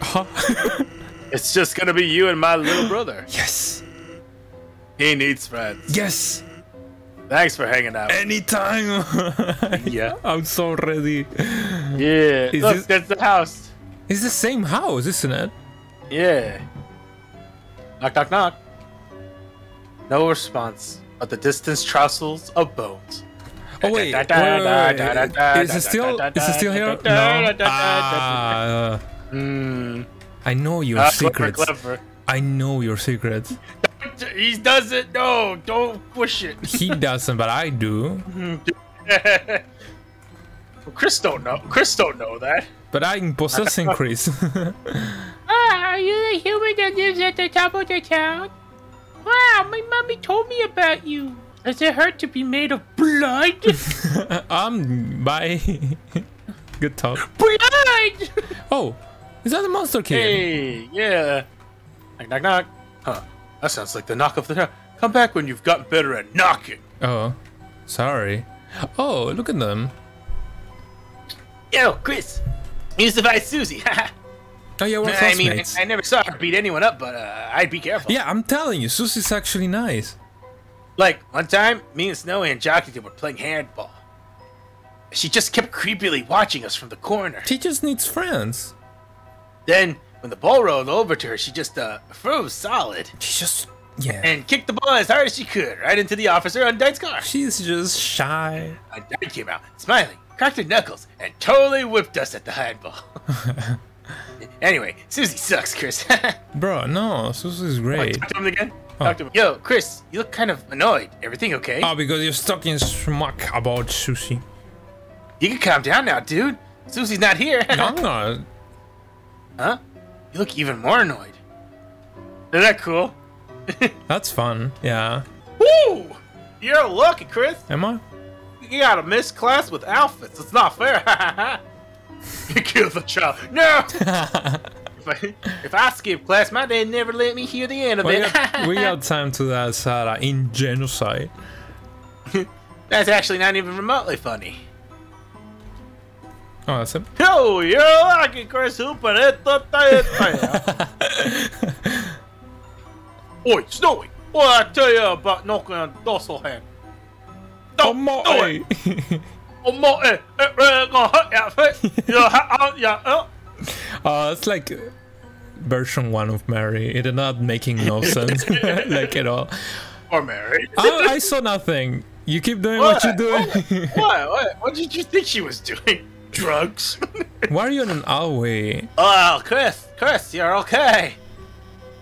S1: Huh?
S2: It's just gonna be you and my little brother.
S1: yes.
S2: He needs friends.
S1: Yes.
S2: Thanks for hanging out.
S1: Anytime.
S2: Yeah.
S1: I'm so ready.
S2: Yeah.
S1: Is
S2: Look,
S1: this-
S2: that's the house.
S1: It's the same house, isn't it?
S2: Yeah. Knock, knock, knock. No response, but the distant trousels of bones.
S1: Oh wait, wait, wait, wait, wait. Is it still? Is it still here? No. Ah.
S2: Hmm.
S1: I know your
S2: ah,
S1: secrets.
S2: clever.
S1: I know your secrets.
S2: He doesn't. No, don't push it.
S1: He doesn't, but I do.
S2: Well, Kris don't know. Kris don't know that.
S1: But I'm possessing Kris.
S7: Ah, are you the human that lives at the top of the town? Wow, my mommy told me about you. Does it hurt to be made of blood?
S1: um, bye. Good talk.
S2: Behind!
S1: Oh, is that the monster kid?
S2: Hey, yeah. Knock, knock, knock. Huh. That sounds like the knock of the town. Come back when you've gotten better at knocking.
S1: Oh, sorry. Oh, look at them.
S4: Yo, Kris. You survived Susie.
S1: Oh yeah, we're
S2: I mean, I. I never saw her beat anyone up, but uh, I'd be careful.
S1: yeah, I'm telling you, Susie's actually nice.
S2: Like, one time, me and Snowy and Jockington were playing handball. She just kept creepily watching us from the corner.
S1: She just needs friends.
S2: Then, when the ball rolled over to her, she just uh, froze solid
S1: She just yeah.
S2: and kicked the ball as hard as she could right into the officer Undyne's car.
S1: She's just shy.
S2: Undyne came out, smiling, cracked her knuckles, and totally whipped us at the handball. anyway, Susie sucks, Kris.
S1: Bro, no, Susie's great.
S2: Talk to him again. Talk to him. Yo, Kris, you look kind of annoyed. Everything okay?
S1: Oh, because you're stuck in smuck about Susie.
S2: you can calm down now, dude. Susie's not here.
S1: I'm not.
S2: huh? You look even more annoyed. Isn't that cool?
S1: That's fun. Yeah.
S2: Woo! You're lucky, Kris.
S1: Am I?
S2: You got a missed class with outfits. It's not fair. you killed the child. No! if, I, if I skip class, my dad never let me hear the end of
S1: we,
S2: it.
S1: got, we got time to uh, that, Sarah, uh, in genocide.
S2: That's actually not even remotely funny.
S1: Oh, that's it.
S2: Oh, yo, you're lucky, Kris Hooper. Oi, Snowy. What I tell you about knocking on dorsal hand? Don't do it. I'm not it. It really gonna hurt your face. You're out, yeah. uh.
S1: Uh, it's like uh, version one of Mary. It is not making no sense, like at all.
S2: Or Mary.
S1: I, I saw nothing. You keep doing what you're doing.
S2: What? What? What did you think she was doing? Drugs?
S1: Why are you in an alleyway?
S2: oh, Kris, Kris, you're okay.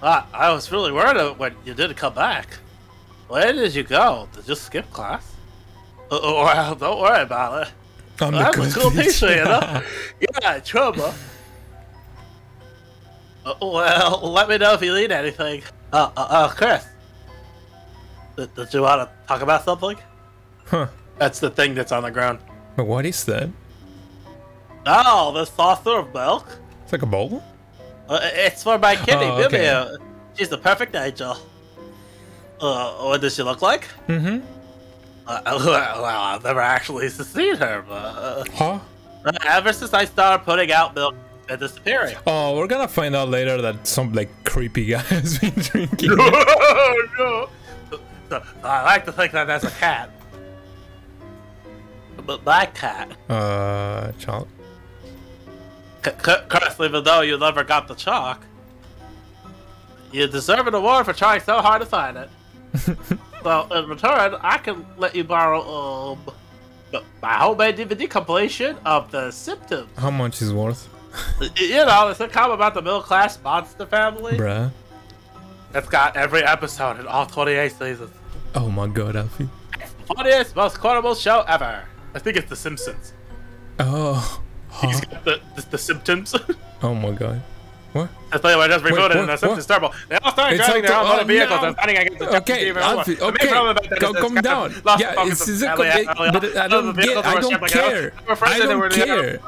S2: Uh, I was really worried when you didn't come back. Where did you go? Did you skip class? Well, don't worry about it.
S1: I'm the
S2: a cool
S1: teacher.
S2: you know? You're trouble. Uh, well, let me know if you need anything. Uh, uh, uh Kris. Did, did you want to talk about something?
S1: Huh.
S2: That's the thing that's on the ground.
S1: But what is that?
S2: Oh, the saucer of milk?
S1: It's like a bowl?
S2: Uh, it's for my kitty,
S1: Oh, okay.
S2: She's the perfect angel. Uh, what does she look like?
S1: Mm-hmm.
S2: Uh, well, I've never actually seen her, but uh,
S1: Huh?
S2: ever since I started putting out milk, it's disappearing.
S1: Oh, we're gonna find out later that some like creepy guy has been drinking.
S2: oh no! So, I like to think that that's a cat. But my cat,
S1: uh, child.
S2: C- C- Kris, even though you never got the chalk, you deserve an award for trying so hard to find it. So, in return, I can let you borrow um, my homemade DVD compilation of the symptoms.
S1: How much is worth?
S2: You know, the sitcom about the middle class monster family.
S1: Bruh.
S2: It's got every episode in all 28 seasons.
S1: Oh my god, Alphys.
S2: Funniest, most quotable show ever. I think it's The Simpsons.
S1: Oh.
S2: He's got the, the, the symptoms.
S1: Oh my god. What?
S2: I tell you what, I just
S1: Wait,
S2: rebooted
S1: what?
S2: and the Simpsons
S1: What?
S2: terrible. They all started
S1: It's
S2: driving
S1: like
S2: their own
S1: the-
S2: motor
S1: oh,
S2: vehicles
S1: no.
S2: and fighting against the
S1: Okay,
S2: Japanese
S1: Alphys,
S2: The main
S1: okay.
S2: problem about that
S1: Go-
S2: is
S1: calm down.
S2: lost
S1: Yeah,
S2: focus
S1: it's-
S2: of
S1: it's a
S2: Elliot,
S1: co- but I don't
S2: the
S1: get- I don't care.
S2: out. We're first
S1: I don't
S2: were the other-
S1: care.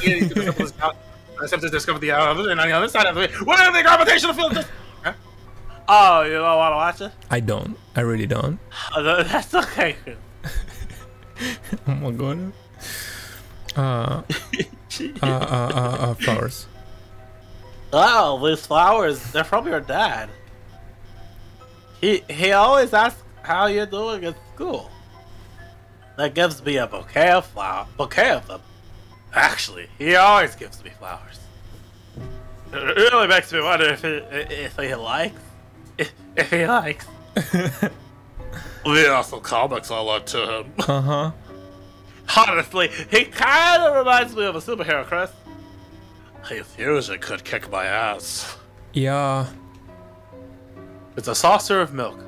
S2: Yeah, the Simpsons got- the Simpsons discovered the other, and on the other side of the what are the gravitational field? Huh? Oh, you don't want to watch it?
S1: I don't. I really don't.
S2: Uh, That's okay.
S1: Oh my god. Uh, uh, uh, uh, uh, flowers.
S2: Oh, these flowers, they're from your dad. He he always asks how you're doing at school. That gives me a bouquet of flower bouquet of them. Actually, he always gives me flowers. It really makes me wonder if he, if he likes if, if he likes. we also comics a lot to him.
S1: Uh huh.
S2: Honestly, he kind of reminds me of a superhero, Kris. His usually could kick my ass.
S1: Yeah.
S2: It's a saucer of milk.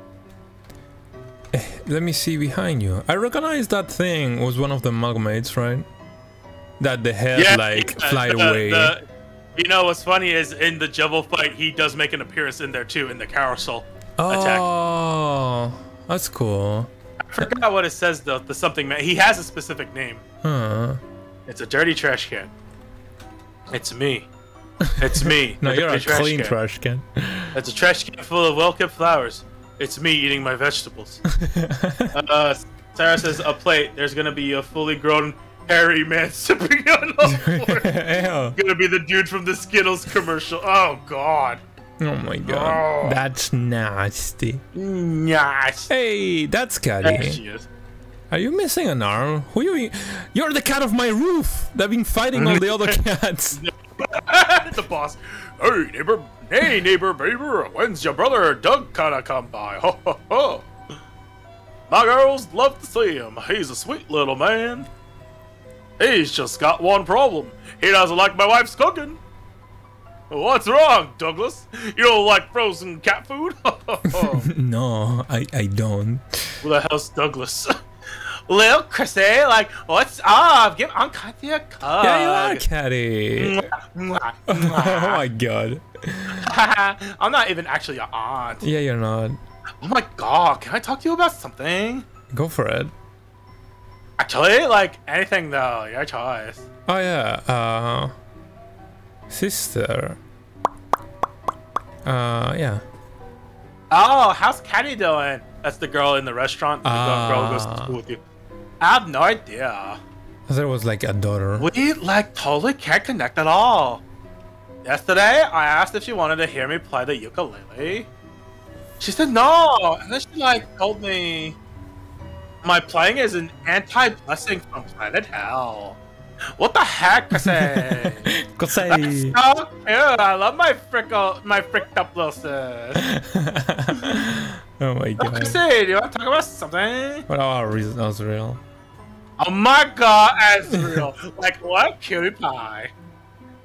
S1: Eh, let me see behind you. I recognize that thing was one of the amalgamates, right? That the head like
S2: yeah,
S1: fly
S2: the-
S1: away.
S2: the- you know what's funny is in the Jevil fight, he does make an appearance in there too, in the carousel attack.
S1: oh, that's cool.
S2: I forgot what it says though. The something man. He has a specific name.
S1: Huh.
S2: It's a dirty trash can. It's me. It's me.
S1: No, you're a clean
S2: can.
S1: trash can.
S2: It's a trash can full of well-kept flowers. It's me eating my vegetables. uh, Sarah says, a plate. There's gonna be a fully grown hairy man sipping on a fork.
S1: Ew.
S2: Gonna be the dude from the Skittles commercial. Oh God.
S1: Oh my god.
S2: Oh.
S1: That's nasty.
S2: Yes.
S1: Hey, that's
S2: There
S1: Catty.
S2: she is.
S1: Are you missing an arm? Who are you? You're the cat of my roof. They've been fighting all the other cats.
S2: the boss. Hey neighbor, hey neighbor, neighbor. When's your brother Doug gonna come by? Ho ho ho. My girls love to see him. He's a sweet little man. He's just got one problem. He doesn't like my wife's cooking. What's wrong, Douglas? You don't like frozen cat food?
S1: No, I, I don't.
S2: the hell's Douglas? Lil Krissy, like, what's up? Give Aunt Katya a hug.
S1: Yeah, you are
S2: Catty.
S1: Oh my god.
S2: I'm not even actually your aunt.
S1: Yeah, you're not.
S2: Oh my god, can I talk to you about something?
S1: Go for it.
S2: Actually, like anything though, your choice.
S1: Oh yeah. Uh, sister. Uh, yeah.
S2: Oh, how's Catti doing? That's the girl in the restaurant. The girl who goes to
S1: Ah.
S2: school with you. I have no idea.
S1: There was like a daughter.
S2: We like totally can't connect at all. Yesterday, I asked if she wanted to hear me play the ukulele. She said no, and then she like told me my playing is an anti-blessing from planet hell. What the heck, Krissy?
S1: Cause
S2: That's
S1: I.
S2: so cute. I love my frickle, my fricked up little sis.
S1: oh my god.
S2: Krissy, do you want to talk about something?
S1: What our reason that was real?
S2: Oh my god, Asriel. like, what cutie pie?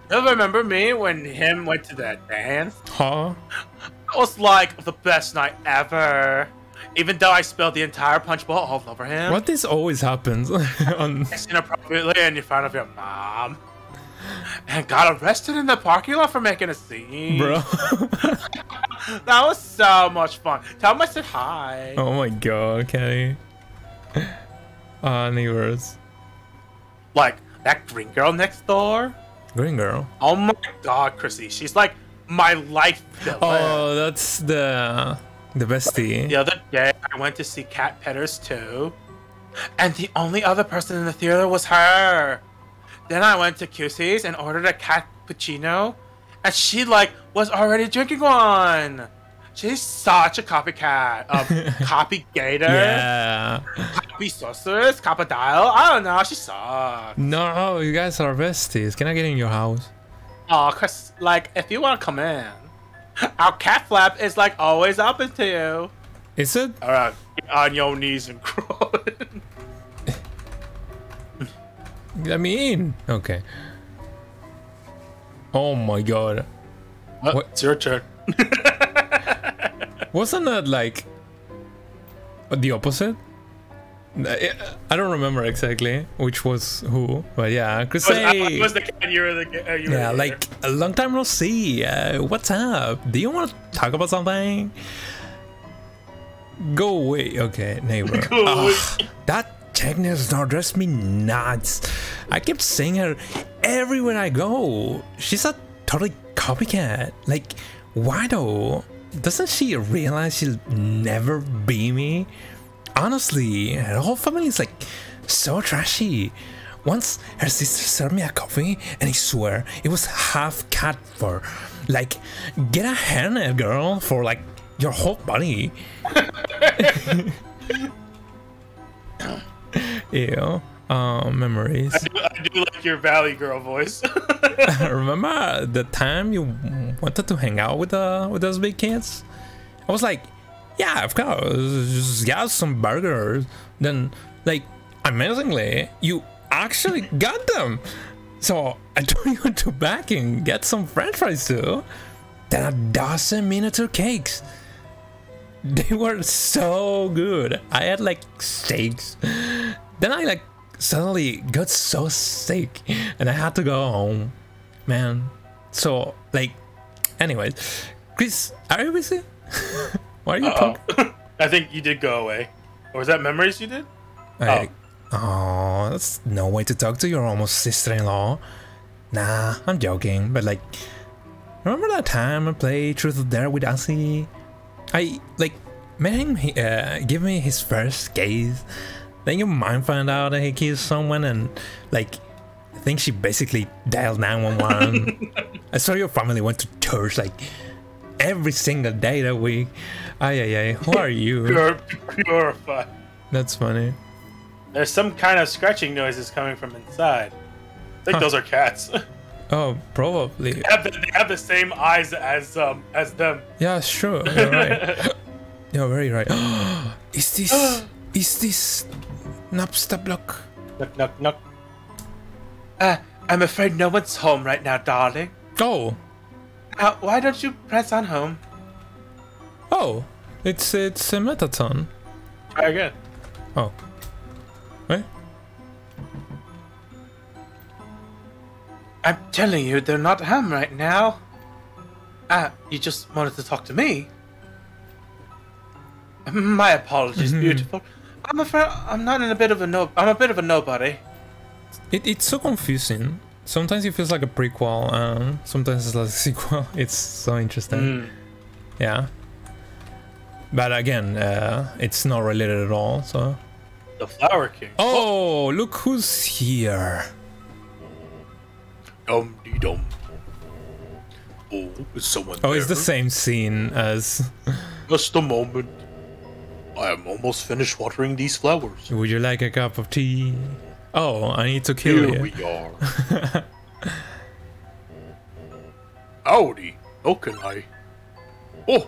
S2: You remember me when him went to that dance?
S1: Huh?
S2: That was like the best night ever. Even though I spilled the entire punch bowl all over him.
S1: What this always happens on
S2: Inappropriately and in front of your mom. And got arrested in the parking lot for making a scene.
S1: bro?
S2: That was so much fun. Tell him I said hi.
S1: oh my god, Kenny. Uh, neighbors.
S2: Like, that green girl next door?
S1: Green girl.
S2: Oh my god, Krissy. She's like my life villain.
S1: Oh, that's the the bestie.
S2: The other day, I went to see Cat Petters too, and the only other person in the theater was her. Then I went to QC's and ordered a cappuccino, and she like was already drinking one. She's such a copycat of Copy Gator,
S1: Yeah.
S2: Copy Sorceress, Copodile. I don't know, she sucks.
S1: No, you guys are besties. Can I get in your house?
S2: Oh, Chris, like if you want to come in, our cat flap is like always open to you.
S1: Is it?
S2: Alright, get on your knees and crawl.
S1: Let me in. Okay. Oh my god. Uh, what?
S2: It's your turn.
S1: Wasn't that like the opposite? I don't remember exactly which was who, but yeah,
S2: It was. I- was the cat. You were the cat. Uh, you
S1: Yeah, like a long time no see. Uh, what's up? Do you want to talk about something? Go away. Okay, neighbor.
S2: Go away.
S1: Ugh, that Technics now drives me nuts. I kept seeing her everywhere I go. She's a totally copycat. Like, why though? Doesn't she realize she'll never be me? Honestly, her whole family is like so trashy. Once her sister served me a coffee, and I swear it was half cat fur. Like, get a hairnet, girl, for like your whole body. Ew. Uh, memories.
S2: I do, I do like your Valley Girl voice.
S1: Remember the time you wanted to hang out with uh with those big kids? I was like, yeah, of course, just get some burgers. Then, like, amazingly, you actually got them. So I told you to back and get some French fries too. Then a dozen miniature cakes. They were so good. I had like steaks. Then I like suddenly got so sick and I had to go home. Man. So like anyways. Chris, are you busy? Why are you
S2: oh,
S1: talking?
S2: I think you did go away. Or was that memories you did?
S1: I, Oh, that's no way to talk to your almost sister-in-law. Nah, I'm joking, but like, remember that time I played Truth or Dare with Azzy? I like made him uh, give me his first gaze. Then your mom found out that he kissed someone, and like, I think she basically dialed 911. I saw your family went to church like every single day that week. Ay ay ay, who are you?
S2: Purified.
S1: That's funny.
S2: There's some kind of scratching noises coming from inside. I think
S1: Huh.
S2: those are cats.
S1: Oh, probably.
S2: they, have the, they have the same eyes as um as them.
S1: Yeah, sure. You're right. You're very right. is this is this Napstablook?
S2: Knock knock knock.
S8: Uh, I'm afraid no one's home right now, darling.
S1: Oh,
S8: Uh, why don't you press on home?
S1: oh, it's it's a Mettaton.
S2: Try again.
S1: Oh, what?
S8: I'm telling you, they're not home right now. Ah, you just wanted to talk to me? My apologies, beautiful. I'm afraid I'm not in a bit of a no. I'm a bit of a nobody.
S1: It, it's so confusing. Sometimes it feels like a prequel, and sometimes it's like a sequel. It's so interesting.
S2: Mm.
S1: Yeah. But again, uh, it's not related at all. So.
S2: The Flower King.
S1: Oh, look who's here.
S9: Dum dee dum. Oh, is someone
S1: Oh, it's the same scene as.
S9: Just a moment. I am almost finished watering these flowers.
S1: Would you like a cup of tea? Oh, I need to kill
S9: Here
S1: you.
S9: we are. Howdy. How can I? Oh.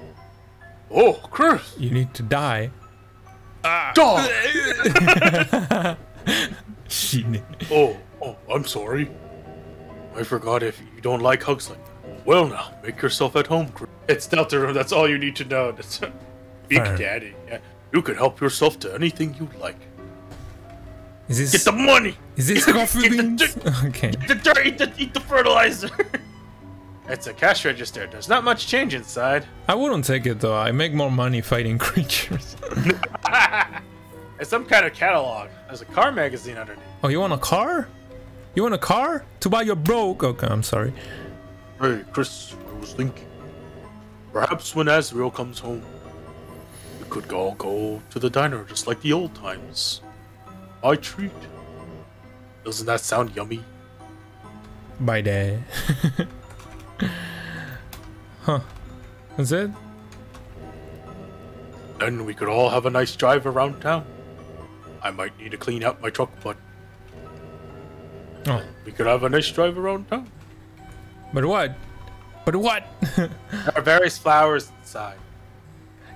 S9: Oh, Kris.
S1: You need to die. Ah.
S9: Dog.
S1: Shit.
S9: Oh, oh, I'm sorry. I forgot if you don't like hugs like that. Well, now, make yourself at home, Kris.
S2: It's Deltarune. That's all you need to know. That's Big. Daddy. Yeah.
S9: You can help yourself to anything you like.
S1: Is
S9: Get
S1: this
S9: the money.
S1: is this coffee
S2: Get the
S1: beans? Okay.
S2: Eat the dirt. Eat the, eat the fertilizer. it's a cash register. There's not much change inside.
S1: I wouldn't take it though. I make more money fighting creatures.
S2: It's some kind of catalog. There's a car magazine underneath.
S1: Oh, you want a car? You want a car? To buy your broke? Okay, I'm sorry.
S9: Hey, Kris, I was thinking. Perhaps when Asriel comes home, could all go to the diner just like the old times. My treat. Doesn't that sound yummy?
S1: By day. huh. That's it?
S9: Then we could all have a nice drive around town. I might need to clean out my truck, but
S1: Oh.
S9: we could have a nice drive around town.
S1: But what? But what?
S2: There are various flowers inside.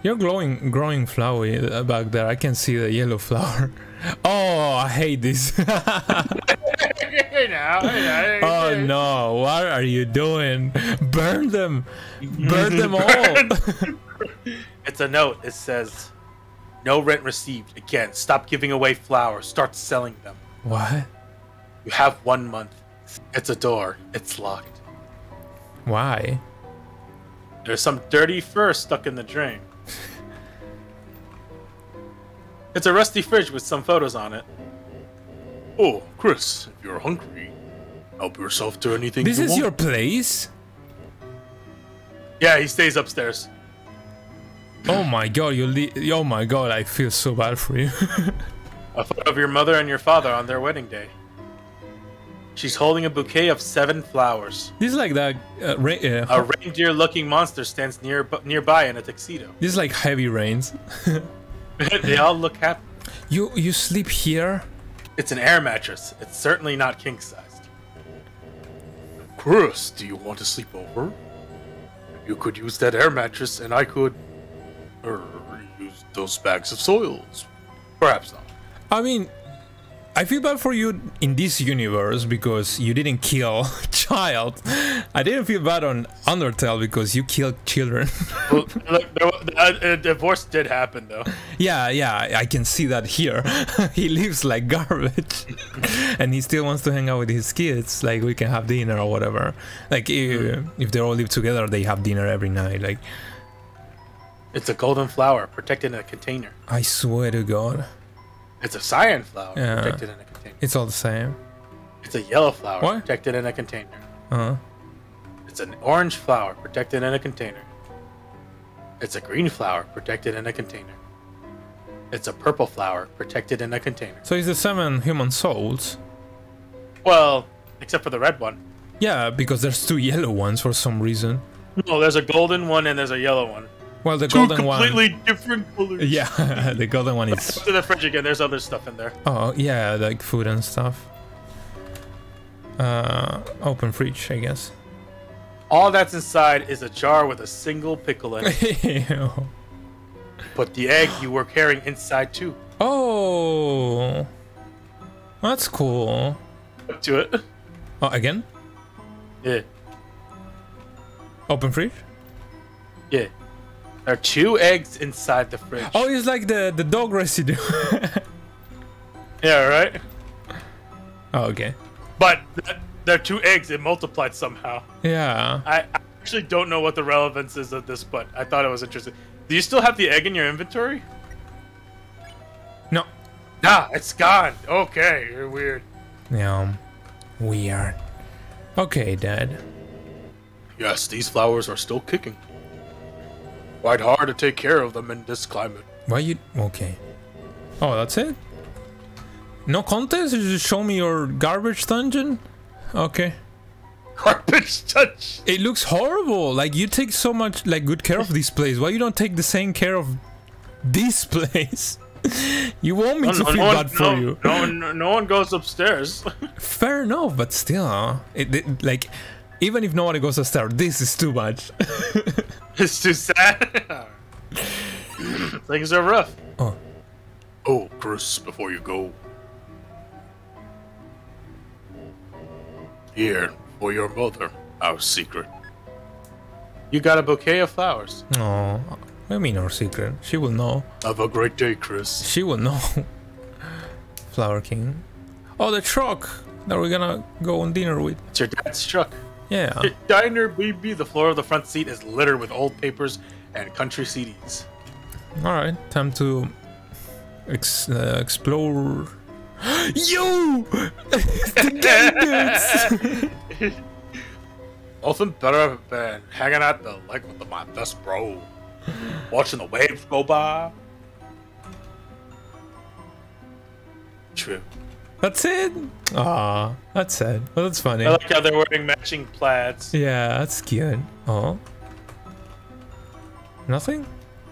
S1: You're glowing, growing flower uh, back there. I can see the yellow flower. Oh, I hate this.
S2: hey now, hey now.
S1: oh no, what are you doing? Burn them! Burn them all!
S2: It's a note. It says, "No rent received. Again, stop giving away flowers. Start selling them.
S1: what?
S2: You have one month." It's a door. It's locked.
S1: Why?
S2: There's some dirty fur stuck in the drain. It's a rusty fridge with some photos on it.
S9: Oh, Kris, if you're hungry, help yourself to anything
S1: This
S9: you
S1: is
S9: want.
S1: your place?
S2: Yeah, he stays upstairs.
S1: Oh my god, you le- Oh my god, I feel so bad for you.
S2: A photo of your mother and your father on their wedding day. She's holding a bouquet of seven flowers.
S1: this is like that. Uh, ra- uh,
S2: A reindeer-looking monster stands near nearby in a tuxedo.
S1: this is like heavy rains.
S2: they all look happy.
S1: You you sleep here?
S2: It's an air mattress. It's certainly not king-sized.
S9: Kris, do you want to sleep over? You could use that air mattress, and I could, er, use those bags of soils. Perhaps not.
S1: I mean, I feel bad for you in this universe because you didn't kill child. I didn't feel bad on Undertale because you killed children.
S2: Well, look, there wa- a, a divorce did happen though.
S1: yeah, yeah, I can see that here. he lives like garbage, and he still wants to hang out with his kids. Like we can have dinner or whatever. Like if, hmm. if they all live together, they have dinner every night. Like
S2: It's a golden flower protected in a container.
S1: I swear to God.
S10: It's a cyan flower
S1: Yeah.
S10: protected in a container.
S1: It's all the same.
S10: It's a yellow flower
S1: What?
S10: protected in a container.
S1: Uh,
S10: It's an orange flower protected in a container. It's a green flower protected in a container. It's a purple flower protected in a container.
S1: so it's the seven human souls.
S10: Well, except for the red one.
S1: Yeah, because there's two yellow ones for some reason.
S10: No, there's a golden one and there's a yellow one.
S1: Well, the
S10: Two
S1: golden one.
S10: completely different colors.
S1: Yeah, the golden one is.
S10: To the fridge again. There's other stuff in there.
S1: Oh yeah, like food and stuff. Uh, open fridge, I guess.
S10: All that's inside is a jar with a single pickle in it. Put the egg you were carrying inside too.
S1: oh, that's cool.
S10: Up to it.
S1: Oh, again?
S10: Yeah,
S1: Open fridge?
S10: yeah. There are two eggs inside the fridge.
S1: Oh, it's like the the dog residue.
S10: yeah, right.
S1: oh, okay.
S10: But th- there are two eggs. It multiplied somehow.
S1: Yeah.
S10: I, I actually don't know what the relevance is of this, but I thought it was interesting. Do you still have the egg in your inventory?
S1: No.
S10: Nah, it's gone. Okay, you're weird.
S1: Yeah. Weird. Okay, Dad.
S11: Yes, these flowers are still kicking. Quite hard to take care of them in this climate.
S1: Why you? Okay. Oh, that's it. No contest. You just show me your garbage dungeon. Okay.
S10: Garbage dungeon?
S1: It looks horrible. Like you take so much like good care of this place. Why you don't take the same care of this place? you want me to feel
S10: one,
S1: bad for
S10: no,
S1: you.
S10: No, one- no one goes upstairs.
S1: Fair enough, but still, it, it- like even if nobody goes upstairs, this is too much.
S10: it's too sad. Things are rough.
S11: Oh. oh, Kris, before you go. Here, for your mother, our secret.
S10: You got a bouquet of flowers.
S1: No, I mean our secret. She will know.
S11: Have a great day, Kris.
S1: She will know. Flower King. Oh, the truck that we're gonna go on dinner with.
S10: It's your dad's truck.
S1: Yeah.
S10: Diner baby. The floor of the front seat is littered with old papers and country CDs.
S1: All right, time to ex- uh, explore. Yo, the gay dudes.
S11: Nothing better than hanging out the lake with my best bro. Watching the waves go by. True.
S1: That's it. Ah, that's sad. Well, that's funny.
S10: I like how they're wearing matching plaids.
S1: Yeah, that's cute. Oh. Nothing?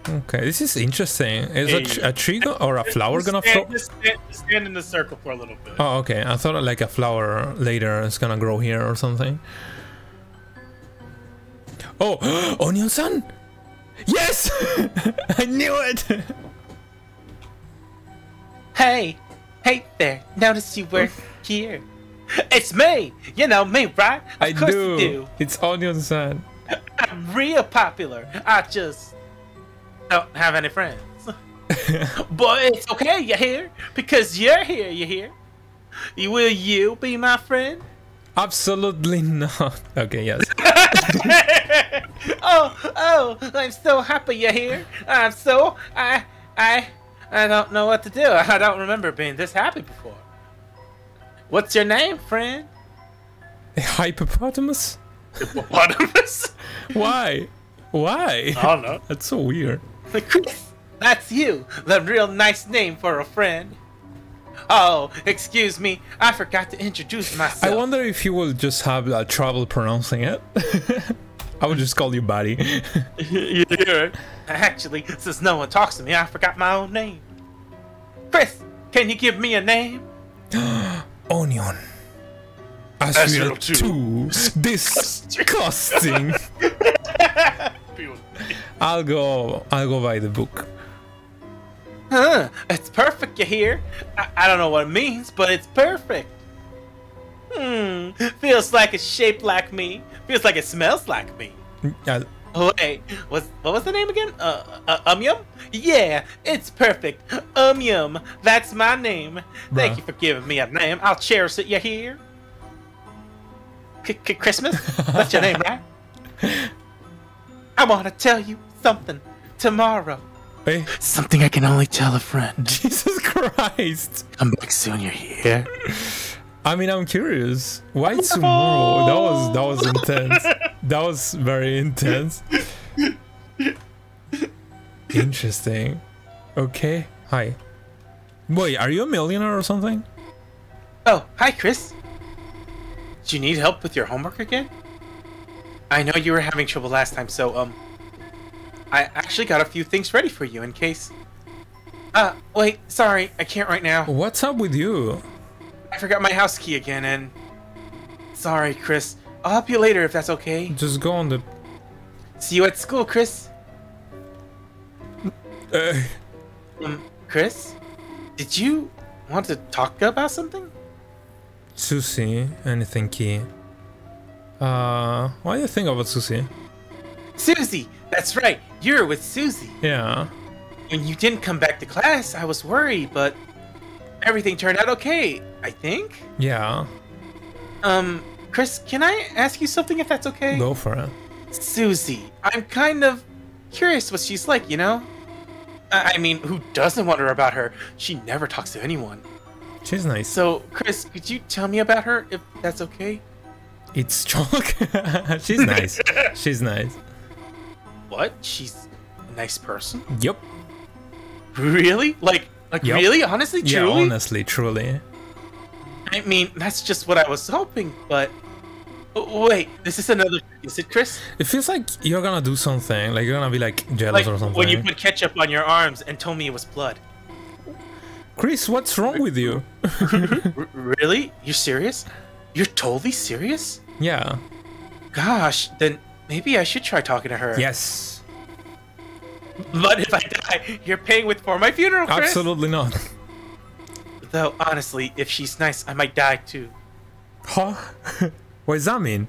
S1: Okay, this is interesting. Is a, tr- a tree go- or a flower
S10: Just
S1: gonna
S10: stand,
S1: flow?
S10: just stand, just stand in the circle for a little bit.
S1: Oh, okay. I thought like a flower later is gonna grow here or something. Oh, Onionsan! Yes! I knew it!
S2: Hey, hey there. Notice you were here. It's me. You know me, right? Of
S1: I
S2: course
S1: do.
S2: you do.
S1: It's Onionsan.
S2: I'm real popular. I just don't have any friends. but it's okay, you're here. Because you're here, you're here. Will you be my friend?
S1: Absolutely not. Okay, yes.
S2: Oh, oh, I'm so happy you're here. I'm so I I I don't know what to do. I don't remember being this happy before. What's your name, friend?
S1: A hippopotamus?
S10: Hippopotamus?
S1: Why? Why?
S10: I don't know.
S1: That's so weird.
S2: Kris. That's you. The real nice name for a friend. Oh, excuse me. I forgot to introduce myself.
S1: I wonder if you will just have uh, trouble pronouncing it. I would just call you buddy.
S10: you hear it?
S2: Actually, since no one talks to me, I forgot my own name. Kris, can you give me a name?
S1: Onion. Asriel 2. Disgusting. I'll go. I'll go by the book.
S2: Huh, it's perfect, you hear? I, I don't know what it means, but it's perfect. Hmm, feels like it's shaped like me. Feels like it smells like me.
S1: Uh,
S2: Oh, wait, was, what was the name again? Uh, uh, Um Yum? Yeah, it's perfect. Um Yum, that's my name. Thank you for giving me a name. I'll cherish it, you hear? K- Christmas? That's your name, right? I want to tell you something tomorrow.
S1: Hey,
S2: Something I can only tell a friend.
S1: Jesus Christ!
S2: Come back soon, you hear?
S1: I mean, I'm curious. Why tomorrow? That was that was intense. That was very intense. Interesting. Okay. Hi. Wait, are you a millionaire or something?
S2: Oh, hi, Kris. Do you need help with your homework again? I know you were having trouble last time, so, um... I actually got a few things ready for you in case... Uh, wait, sorry, I can't right now.
S1: What's up with you?
S2: I forgot my house key again, and... Sorry, Kris. I'll help you later if that's okay.
S1: Just go on the.
S2: See you at school, Kris.
S1: Uh,
S2: Um, Kris? Did you want to talk about something?
S1: Susie, anything key? Uh, what do you think about Susie?
S2: Susie! That's right, you're with Susie.
S1: Yeah.
S2: When you didn't come back to class, I was worried, but everything turned out okay, I think.
S1: Yeah.
S2: Um, Kris, can I ask you something if that's okay?
S1: Go for it.
S2: Susie, I'm kind of curious what she's like, you know? I I mean, who doesn't wonder about her? She never talks to anyone.
S1: She's nice.
S2: So, Kris, could you tell me about her if that's okay?
S1: It's chalk. She's nice. She's nice.
S2: What? She's a nice person?
S1: Yep.
S2: Really? Like, like
S1: Yep.
S2: really? Honestly, truly.
S1: Yeah, honestly, truly.
S2: I mean, that's just what I was hoping, but wait, this is another. Is it Kris?
S1: It feels like you're gonna do something. Like you're gonna be like jealous
S2: Like
S1: or something.
S2: when you put ketchup on your arms and told me it was blood.
S1: Kris, what's wrong with you?
S2: Really? You're serious? You're totally serious?
S1: Yeah.
S2: Gosh, then maybe I should try talking to her.
S1: Yes.
S2: But if I die, you're paying with for my funeral, Kris.
S1: Absolutely not.
S2: Though honestly, if she's nice, I might die too.
S1: Huh? what does that mean?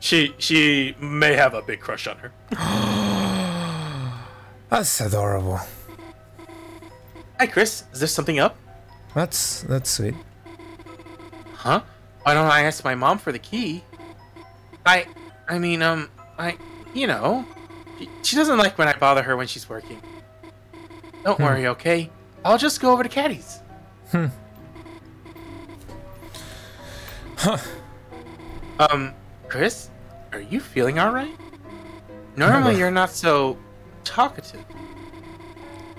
S12: She she may have a big crush on her.
S1: That's adorable.
S2: Hi, Kris. Is there something up?
S1: That's that's sweet.
S2: Huh? Why don't I ask my mom for the key? I, I mean, um, I, you know, she, doesn't like when I bother her when she's working. Don't worry, okay? I'll just go over to Catty's.
S1: Hmm. Huh.
S2: Um, Kris, are you feeling alright? Normally, you're not so talkative.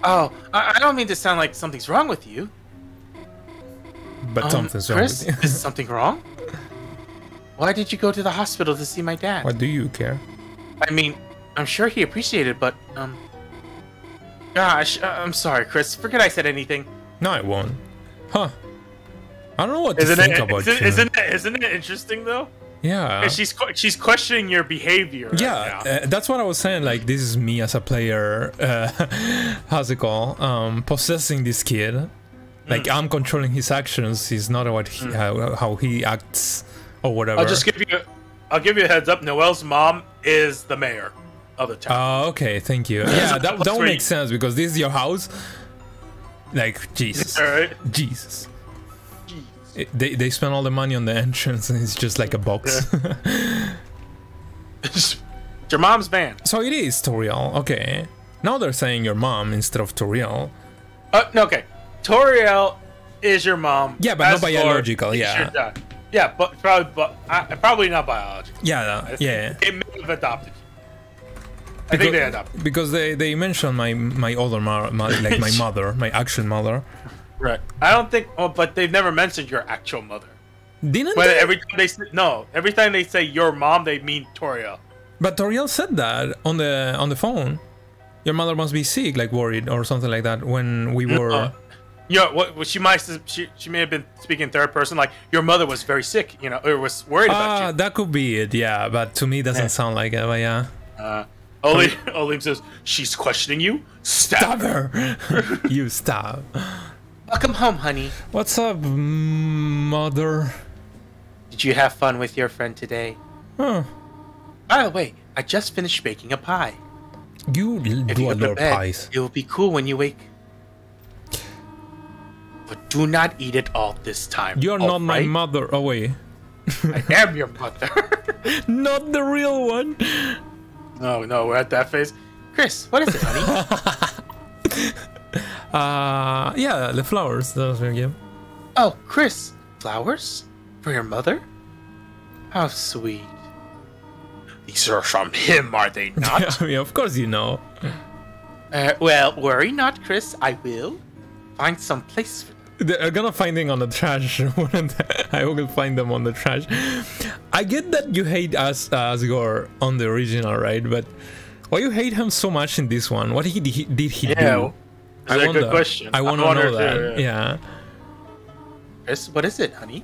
S2: Oh, I, I don't mean to sound like something's wrong with you.
S1: But
S2: Um,
S1: something's wrong
S2: Kris,
S1: with you.
S2: is something wrong? Why did you go to the hospital to see my dad?
S1: what do you care?
S2: I mean, I'm sure he appreciated, but um, gosh, uh, I'm sorry, Kris. Forget I said anything.
S1: No, I won't. Huh. I don't know what to
S12: Isn't
S1: think
S12: it,
S1: about
S12: isn't,
S1: you.
S12: isn't it isn't it interesting though?
S1: yeah.
S12: She's she's questioning your behavior.
S1: yeah, uh, that's what I was saying. Like, this is me as a player. Uh, how's it called? Um, possessing this kid. Like,
S12: Mm.
S1: I'm controlling his actions. He's not what he, how, how he acts or whatever.
S12: I'll just give you I'll give you a heads up. Noelle's mom is the mayor the town.
S1: Oh, okay. Thank you. Yeah, that, that would make sense because this is your house. Like, Jesus.
S12: All right.
S1: Jesus. It- they, they spend all the money on the entrance and it's just like a box.
S12: It's your mom's van.
S1: so it is Toriel. Okay. Now they're saying your mom instead of Toriel.
S12: Uh, no, okay. Toriel is your mom.
S1: Yeah, but not biological, yeah.
S12: Yeah, but probably, but uh, probably not biological.
S1: Yeah, yeah.
S12: They may have adopted you. I think they adopted.
S1: because they, they mentioned my my older mo- mo- like my mother, my actual mother.
S12: Right. I don't think. Oh, but they've never mentioned your actual mother.
S1: Didn't
S12: But
S1: they?
S12: every time they say, no, every time they say your mom, they mean Toriel.
S1: But Toriel said that on the on the phone. Your mother must be sick, like worried or something like that. When we were,
S12: Uh, know, what, what she might she she may have been speaking third person, like your mother was very sick, you know, or was worried
S1: ah,
S12: about you.
S1: that could be it. Yeah, but to me, it doesn't
S12: Yeah.
S1: sound like it. But yeah,
S12: Uh, Olim, Olim says she's questioning you. Stab,
S1: stop
S12: her.
S1: her. you stop.
S2: Welcome home, honey.
S1: What's up, mother?
S2: Did you have fun with your friend today?
S1: Huh.
S2: By the way, I just finished baking a pie.
S1: You l-
S2: If
S1: do
S2: you
S1: a lot of
S2: bed,
S1: pies.
S2: it will be cool when you wake. But do not eat it all this time.
S1: You're not my mother. Oh wait,
S12: I am your mother.
S1: not the real one.
S12: No, no, we're at that phase.
S2: Kris, what is it, honey?
S1: uh, yeah, the flowers. That was very good.
S13: Oh, Kris, flowers for your mother? How sweet.
S14: These are from him, are they not?
S1: I mean, of course you know.
S13: Uh, well, worry not, Kris. I will find some place for them.
S1: They're gonna find them on the trash. I will find them on the trash. I get that you hate As uh, Asgore on the original, right? But why you hate him so much in this one? What he, he did he
S2: Yeah,
S1: do?
S2: That's a good question.
S1: I
S2: I
S1: want to
S2: wonder
S1: know
S2: too,
S1: that.
S2: yeah.
S1: yeah.
S13: Kris, what is it, honey?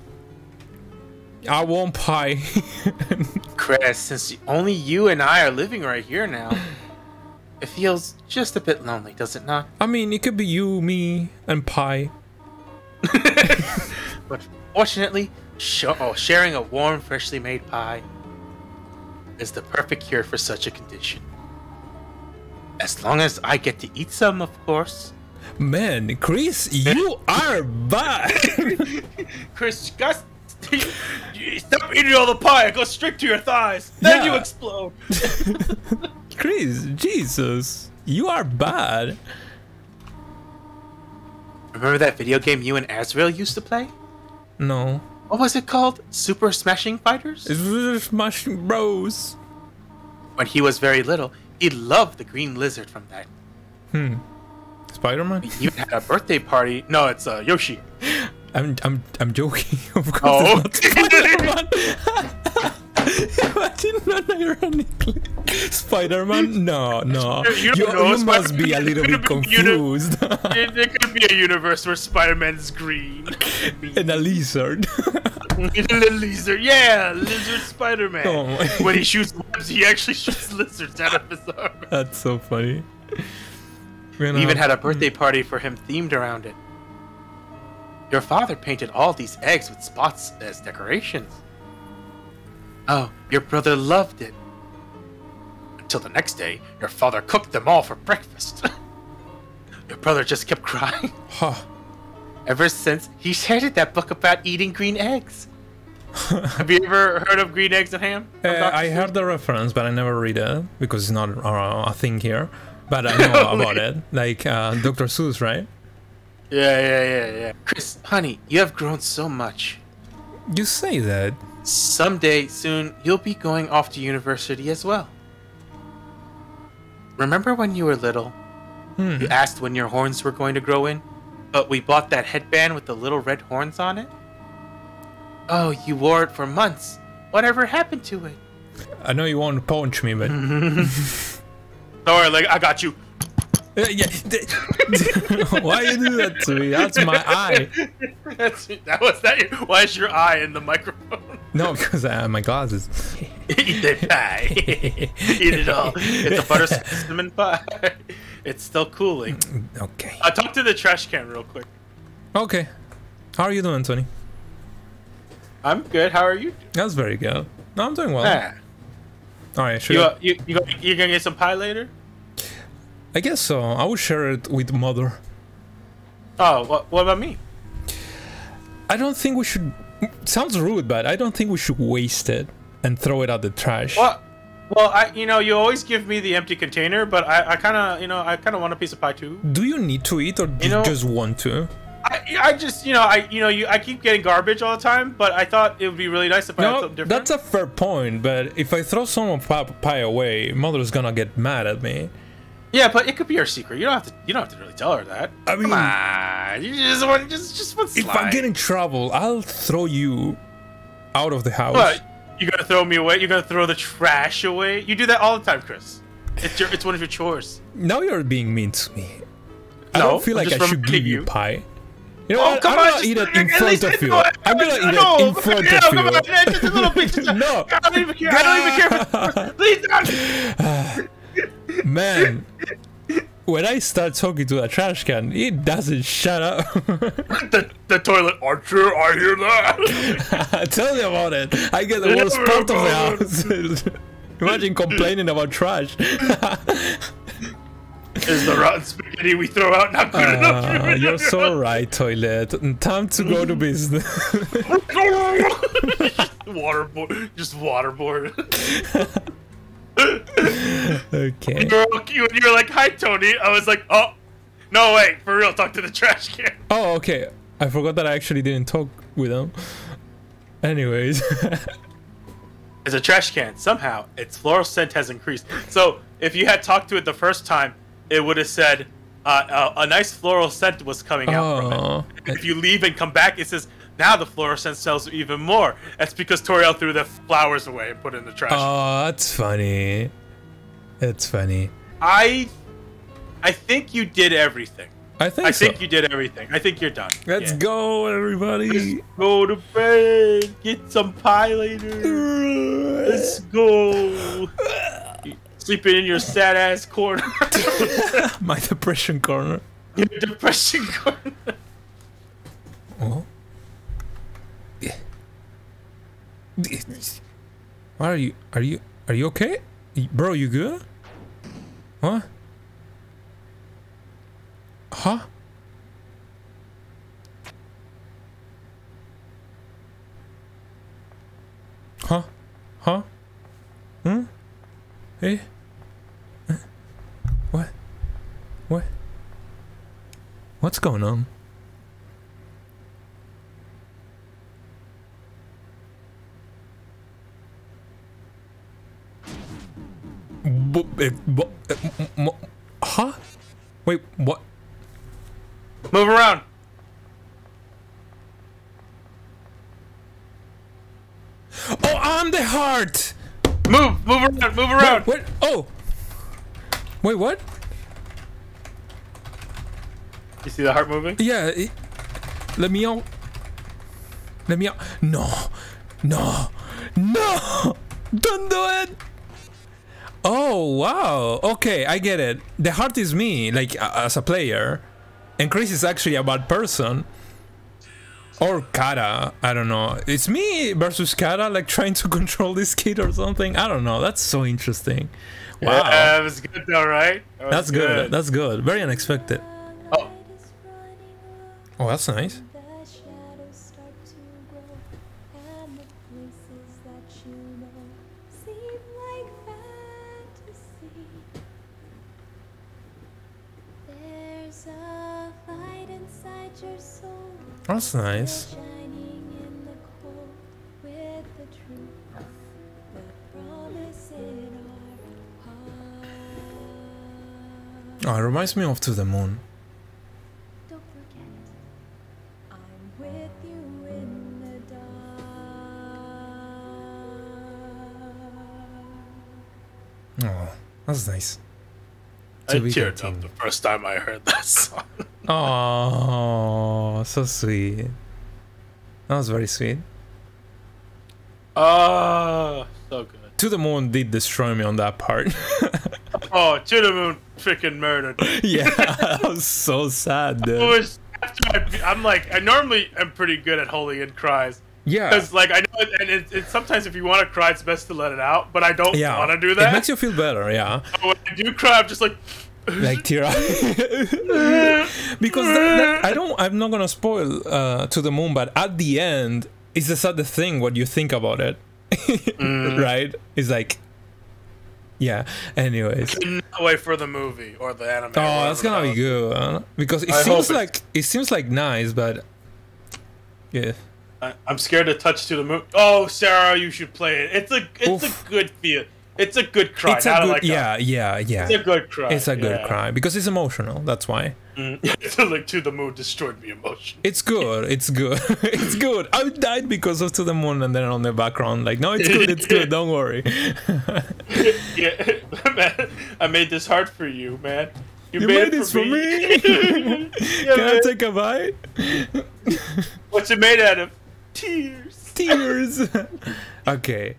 S1: I want pie.
S13: Kris, since only you and I are living right here now, it feels just a bit lonely, does it not?
S1: I mean, it could be you, me, and pie.
S13: But fortunately, sh- oh, sharing a warm, freshly made pie is the perfect cure for such a condition. As long as I get to eat some, of course.
S1: Man, Kris, you are bad.
S2: Kris, guys, stop eating all the pie. It goes straight to your thighs. Then you explode.
S1: Kris, Jesus, you are bad.
S13: Remember that video game you and Asriel used to play?
S1: No,
S13: What was it called? Super Smashing Fighters?
S1: just smashing bros.
S13: When he was very little, he loved the green lizard from that.
S1: Spider-Man.
S13: You had a birthday party.
S2: No, it's uh, Yoshi.
S1: I'm I'm I'm joking. Of course,
S2: Oh.
S1: it's not Spider-Man. Imagine not ironically. Spider-Man? No, no.
S2: You
S1: You,
S2: know,
S1: you must be a little bit
S2: could've uni-
S1: confused.
S2: There there could be a universe where Spider-Man's green.
S1: and a lizard.
S2: Little lizard, yeah, lizard Spider-Man.
S1: Oh.
S2: When he shoots webs, he actually shoots lizards out of his arm.
S1: That's so funny.
S13: We uh, even had a hmm. birthday party for him themed around it. Your father painted all these eggs with spots as decorations. Oh, your brother loved it. Until the next day, your father cooked them all for breakfast. your brother just kept crying.
S1: Huh.
S13: Ever since, he hated that book about eating green eggs.
S2: Have you ever heard of green eggs and ham?
S1: Uh, I heard the reference, but I never read it because it's not uh, a thing here. But I know about it. Like uh, Dr. Seuss, right?
S2: Yeah, yeah, yeah, yeah.
S13: Kris, honey, you have grown so much.
S1: You say that.
S13: Someday soon, you'll be going off to university as well. Remember when you were little? Hmm. You asked when your horns were going to grow in, but we bought that headband with the little red horns on it? Oh, you wore it for months. Whatever happened to it?
S1: I know you want to punch me, but
S2: worry, like I got you.
S1: Uh, yeah. Why you do that to me? That's my eye.
S2: That's that was that. your- Why is your eye in the microphone?
S1: No, because I have my glasses.
S2: Eat that pie. Eat it all. It's a butterscotch cinnamon pie. It's still cooling.
S1: Okay.
S2: I talked to the trash can real quick.
S1: Okay. How are you doing, Tony?
S2: I'm good. How are you?
S1: That's very good. No, I'm doing well.
S2: Ah.
S1: All right, sure.
S2: You, uh, you you you gonna get some pie later?
S1: I guess so. I will share it with mother.
S2: Oh, what what about me?
S1: I don't think we should. Sounds rude, but I don't think we should waste it and throw it out the trash.
S2: Well, well, I you know you always give me the empty container, but I, I kind of you know I kind of want a piece of pie too.
S1: Do you need to eat or do you
S2: know-
S1: just want to?
S2: I, I just you know I you know you I keep getting garbage all the time, but I thought it would be really nice if I had something different.
S1: that's a fair point, but if I throw some of pie, pie away, mother's gonna get mad at me.
S2: Yeah, but it could be our secret. You don't have to you don't have to really tell her that.
S1: I mean,
S2: Come on, you just want just just one
S1: if. I get in trouble, I'll throw you out of the house.
S2: What? You gonna throw me away? You're gonna throw the trash away? You do that all the time, Kris. It's your it's one of your chores.
S1: Now you're being mean to me. I
S2: No,
S1: don't feel like I should give you
S2: you.
S1: pie. You know
S2: Oh,
S1: what?
S2: come
S1: I'm
S2: on,
S1: gonna eat it in front of you. I'm gonna eat it in front of
S2: come
S1: you.
S2: on, just a little bit.
S1: No.
S2: I don't even care. I don't even care. Please don't.
S1: Man, when I start talking to a trash can, it doesn't shut up.
S2: the, the toilet archer. I hear that.
S1: Tell me about it. I get the worst part of the house. Imagine complaining about trash.
S2: Is the rotten spaghetti we throw out not good enough?
S1: Uh, you're so right, toilet. Time to go to business.
S2: waterboard. Just waterboard.
S1: Okay.
S2: You're, when you're like, "Hi, Tony," I was like, "Oh, No, wait, for real, talk to the trash can.
S1: Oh, okay. I forgot that I actually didn't talk with him. Anyways.
S2: It's a trash can. Somehow, its floral scent has increased. So, if you had talked to it the first time, it would have said uh, a, a nice floral scent was coming out from
S1: oh.
S2: it. If you leave and come back, it says now the floral sells even more. That's because Toriel threw the flowers away and put it in the trash.
S1: Oh, that's funny. That's funny.
S2: I, I think you did everything.
S1: I think
S2: I think you did everything. I think you're done.
S1: Let's
S2: Yeah.
S1: go, everybody.
S2: Go to bed. Get some pie later. Let's go. Sleeping in your sad ass corner.
S1: My depression corner.
S2: your depression corner.
S1: Oh. What are you? Are you? Are you okay, bro? You good? What? Huh? Huh? Huh? Hmm? Hey? What? What? What's going on? Bu- eh, bu- eh, m- m- huh? Wait, what?
S2: Move around.
S1: Oh, I'm the heart!
S2: Move. Move around. Move around.
S1: What? Oh! Wait, what?
S2: You see the heart moving?
S1: Yeah, it, let me out. Let me out. No, no, no! Don't do it! Oh, wow. Okay, I get it. The heart is me, like, uh, as a player. And Kris is actually a bad person. Or Chara, I don't know. It's me versus Chara, like trying to control this kid or something. I don't know. That's so interesting. Wow.
S2: Yeah, that was good though, right?
S1: That's good. That's good. Very unexpected.
S2: Oh.
S1: Oh, that's nice.
S15: Our heart.
S1: Oh, it reminds me of To the Moon.
S15: Don't forget, I'm with you in the dark.
S1: Oh, that's nice.
S16: I teared up the first time I heard that song.
S1: Oh, so sweet. That was very sweet.
S2: Oh, so good.
S1: To the Moon did destroy me on that part.
S2: Oh, to the moon, freaking murdered.
S1: yeah, that was so sad,
S2: It
S1: dude.
S2: was after I, I'm like, I normally am pretty good at holding in cries.
S1: Yeah.
S2: Because, like, I know, it, and it's, it's sometimes if you want to cry, it's best to let it out, but I don't
S1: Yeah.
S2: want to do that.
S1: It makes you feel better, yeah.
S2: But when I do cry, I'm just like,
S1: like tear up because that, that, I don't I'm not gonna spoil uh, to the moon but at the end it's the saddest thing what you think about it right it's like yeah anyways
S2: wait for the movie or the anime.
S1: oh that's gonna be good huh? because it
S2: I
S1: seems
S2: it-
S1: like it seems like nice but yeah
S2: I, I'm scared to touch to the moon. Oh, Sarah, you should play it. It's a it's
S1: Oof.
S2: a good feel. It's a good cry.
S1: it's a good
S2: like
S1: yeah yeah yeah
S2: It's a good cry.
S1: it's a good
S2: yeah.
S1: cry because it's emotional that's why
S2: Mm. like to the moon destroyed me emotionally.
S1: It's good. It's good. it's good. I died because of to the moon, and then on the background, like, no, it's good. It's good. Don't worry.
S2: yeah, man, I made this hard for you, man.
S1: You made this for me.
S2: Yeah,
S1: Can I take a bite?
S2: What's it made out of? Tears.
S1: Tears. okay.